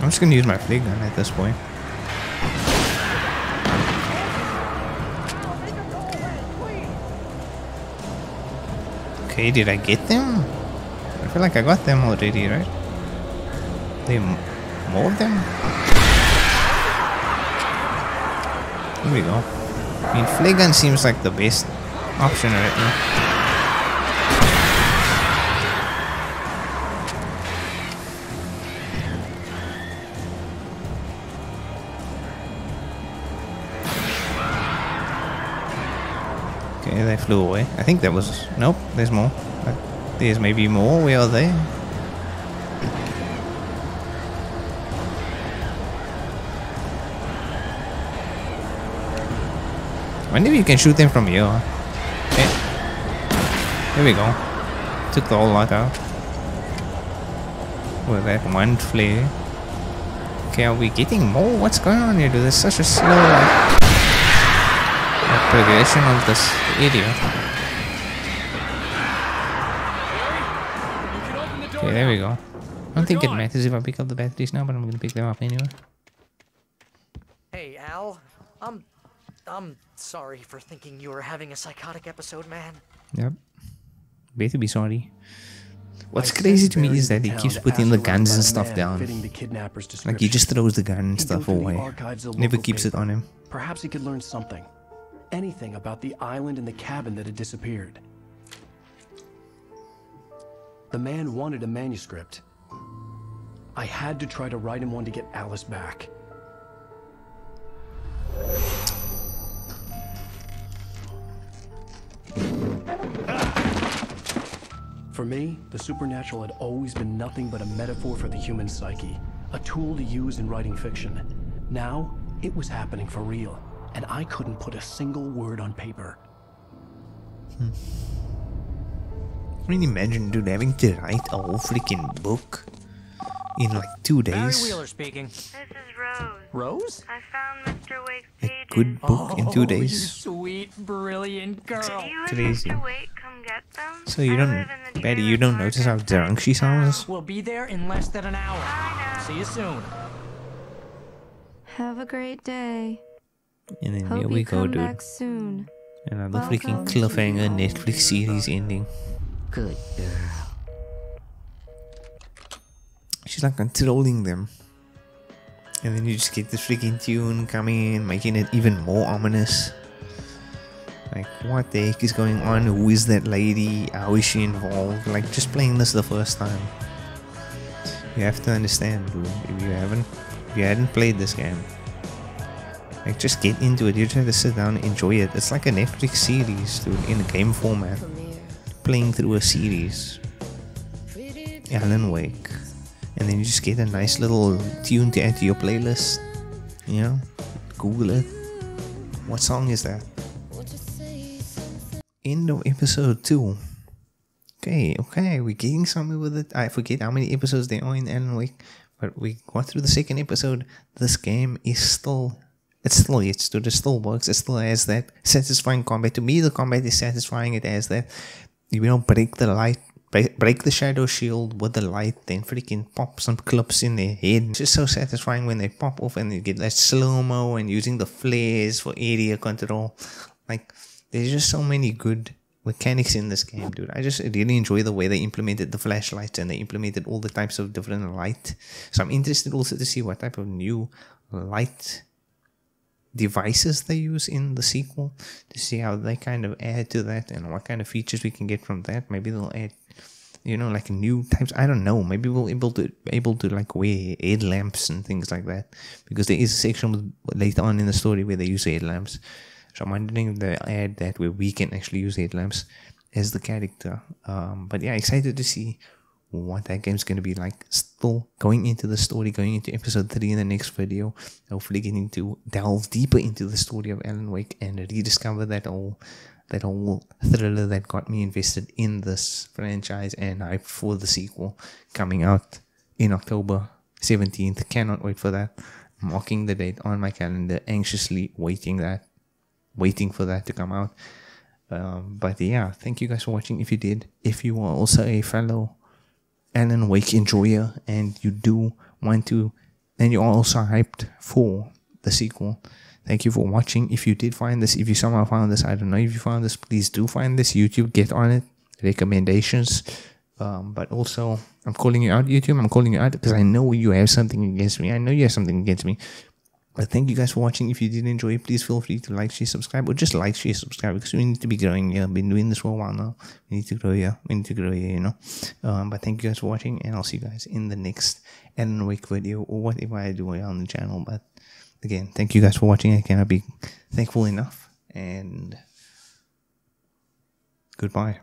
I'm just gonna use my fleet gun at this point. Okay, did I get them? I feel like I got them already, right? They m- more them? Here we go. I mean, flare gun seems like the best option right now. Okay, they flew away. I think that was... Nope, there's more. There's maybe more. Where are they? Wonder if you can shoot them from here. Eh. Okay. There we go. Took the whole lot out. With that one flare. Okay, are we getting more? What's going on here? There's such a slow progression of this area. Okay, there we go. I don't think it matters if I pick up the batteries now, but I'm gonna pick them up anyway. Hey, Al. I'm. I'm sorry for thinking you were having a psychotic episode, man. Yep. Better be sorry. What's I crazy to me is that he keeps putting the guns and stuff down. the kidnapper's Like he just throws the gun and stuff away. Never keeps it on him. Perhaps he could learn something. Anything about the island and the cabin that had disappeared. The man wanted a manuscript. I had to try to write him one to get Alice back. For me, the supernatural had always been nothing but a metaphor for the human psyche, a tool to use in writing fiction. Now, it was happening for real, and I couldn't put a single word on paper. Hmm. I mean, imagine, dude, having to write a whole freaking book in like two Barry days. Wheeler speaking. This is Rose. Rose? I found Mr. Wake's A good book in two oh, days. You sweet, brilliant girl. Crazy. Wake come get them? So you don't, Betty, you don't notice how drunk she sounds? We'll be there in less than an hour. See you soon. Have a great day. And then Hope here we go, dude. back soon. Another freaking Welcome to cliffhanger Netflix series ending. Good girl. She's like controlling them. And then you just get this freaking tune coming in, making it even more ominous. Like, what the heck is going on? Who is that lady? How is she involved? Like, just playing this the first time. You have to understand, dude. If you haven't, if you hadn't played this game, like, just get into it. You just have to sit down and enjoy it. It's like a Netflix series, dude, in a game format. Playing through a series. Alan Wake. And then you just get a nice little tune to add to your playlist. You know? Google it. What song is that? End of episode 2. Okay, okay, we're getting somewhere with it. I forget how many episodes there are in Alan Wake, but we got through the second episode. This game is still. It still hits, dude. It still works. It still has that satisfying combat. To me, the combat is satisfying. It has that. You don't break the light break, the shadow shield with the light, then freaking pop some clips in their head. It's just so satisfying when they pop off and you get that slow mo and using the flares for area control. Like, there's just so many good mechanics in this game, dude. I just really enjoy the way they implemented the flashlights and they implemented all the types of different light. So I'm interested also to see what type of new light devices they use in the sequel to see how they kind of add to that and what kind of features we can get from that. Maybe they'll add, you know, like new types. I don't know. Maybe we'll able to able to like wear headlamps and things like that because there is a section with, later on in the story where they use headlamps. So I'm wondering if they add that where we can actually use headlamps as the character. Um, but yeah, excited to see what that game's going to be like. Still going into the story, going into episode 3 in the next video. Hopefully getting to delve deeper into the story of Alan Wake and rediscover that whole that whole thriller that got me invested in this franchise and hype for the sequel coming out in October 17th. Cannot wait for that. Marking the date on my calendar, anxiously waiting that waiting for that to come out. Um, but yeah, thank you guys for watching. If you did, if you are also a fellow Alan Wake enjoyer and you do want to, and you are also hyped for the sequel, thank you for watching. If you did find this, if you somehow found this, I don't know if you found this, please do find this YouTube, get on it, recommendations. Um, but also, I'm calling you out, YouTube. I'm calling you out because I know you have something against me. I know you have something against me. But thank you guys for watching. If you did enjoy please feel free to like, share, subscribe, or just like, share, subscribe because we need to be growing here. I've been doing this for a while now. We need to grow here. We need to grow here, you know. Um, but thank you guys for watching, and I'll see you guys in the next Alan Wake video or whatever I do on the channel. But again, thank you guys for watching. I cannot be thankful enough. And goodbye.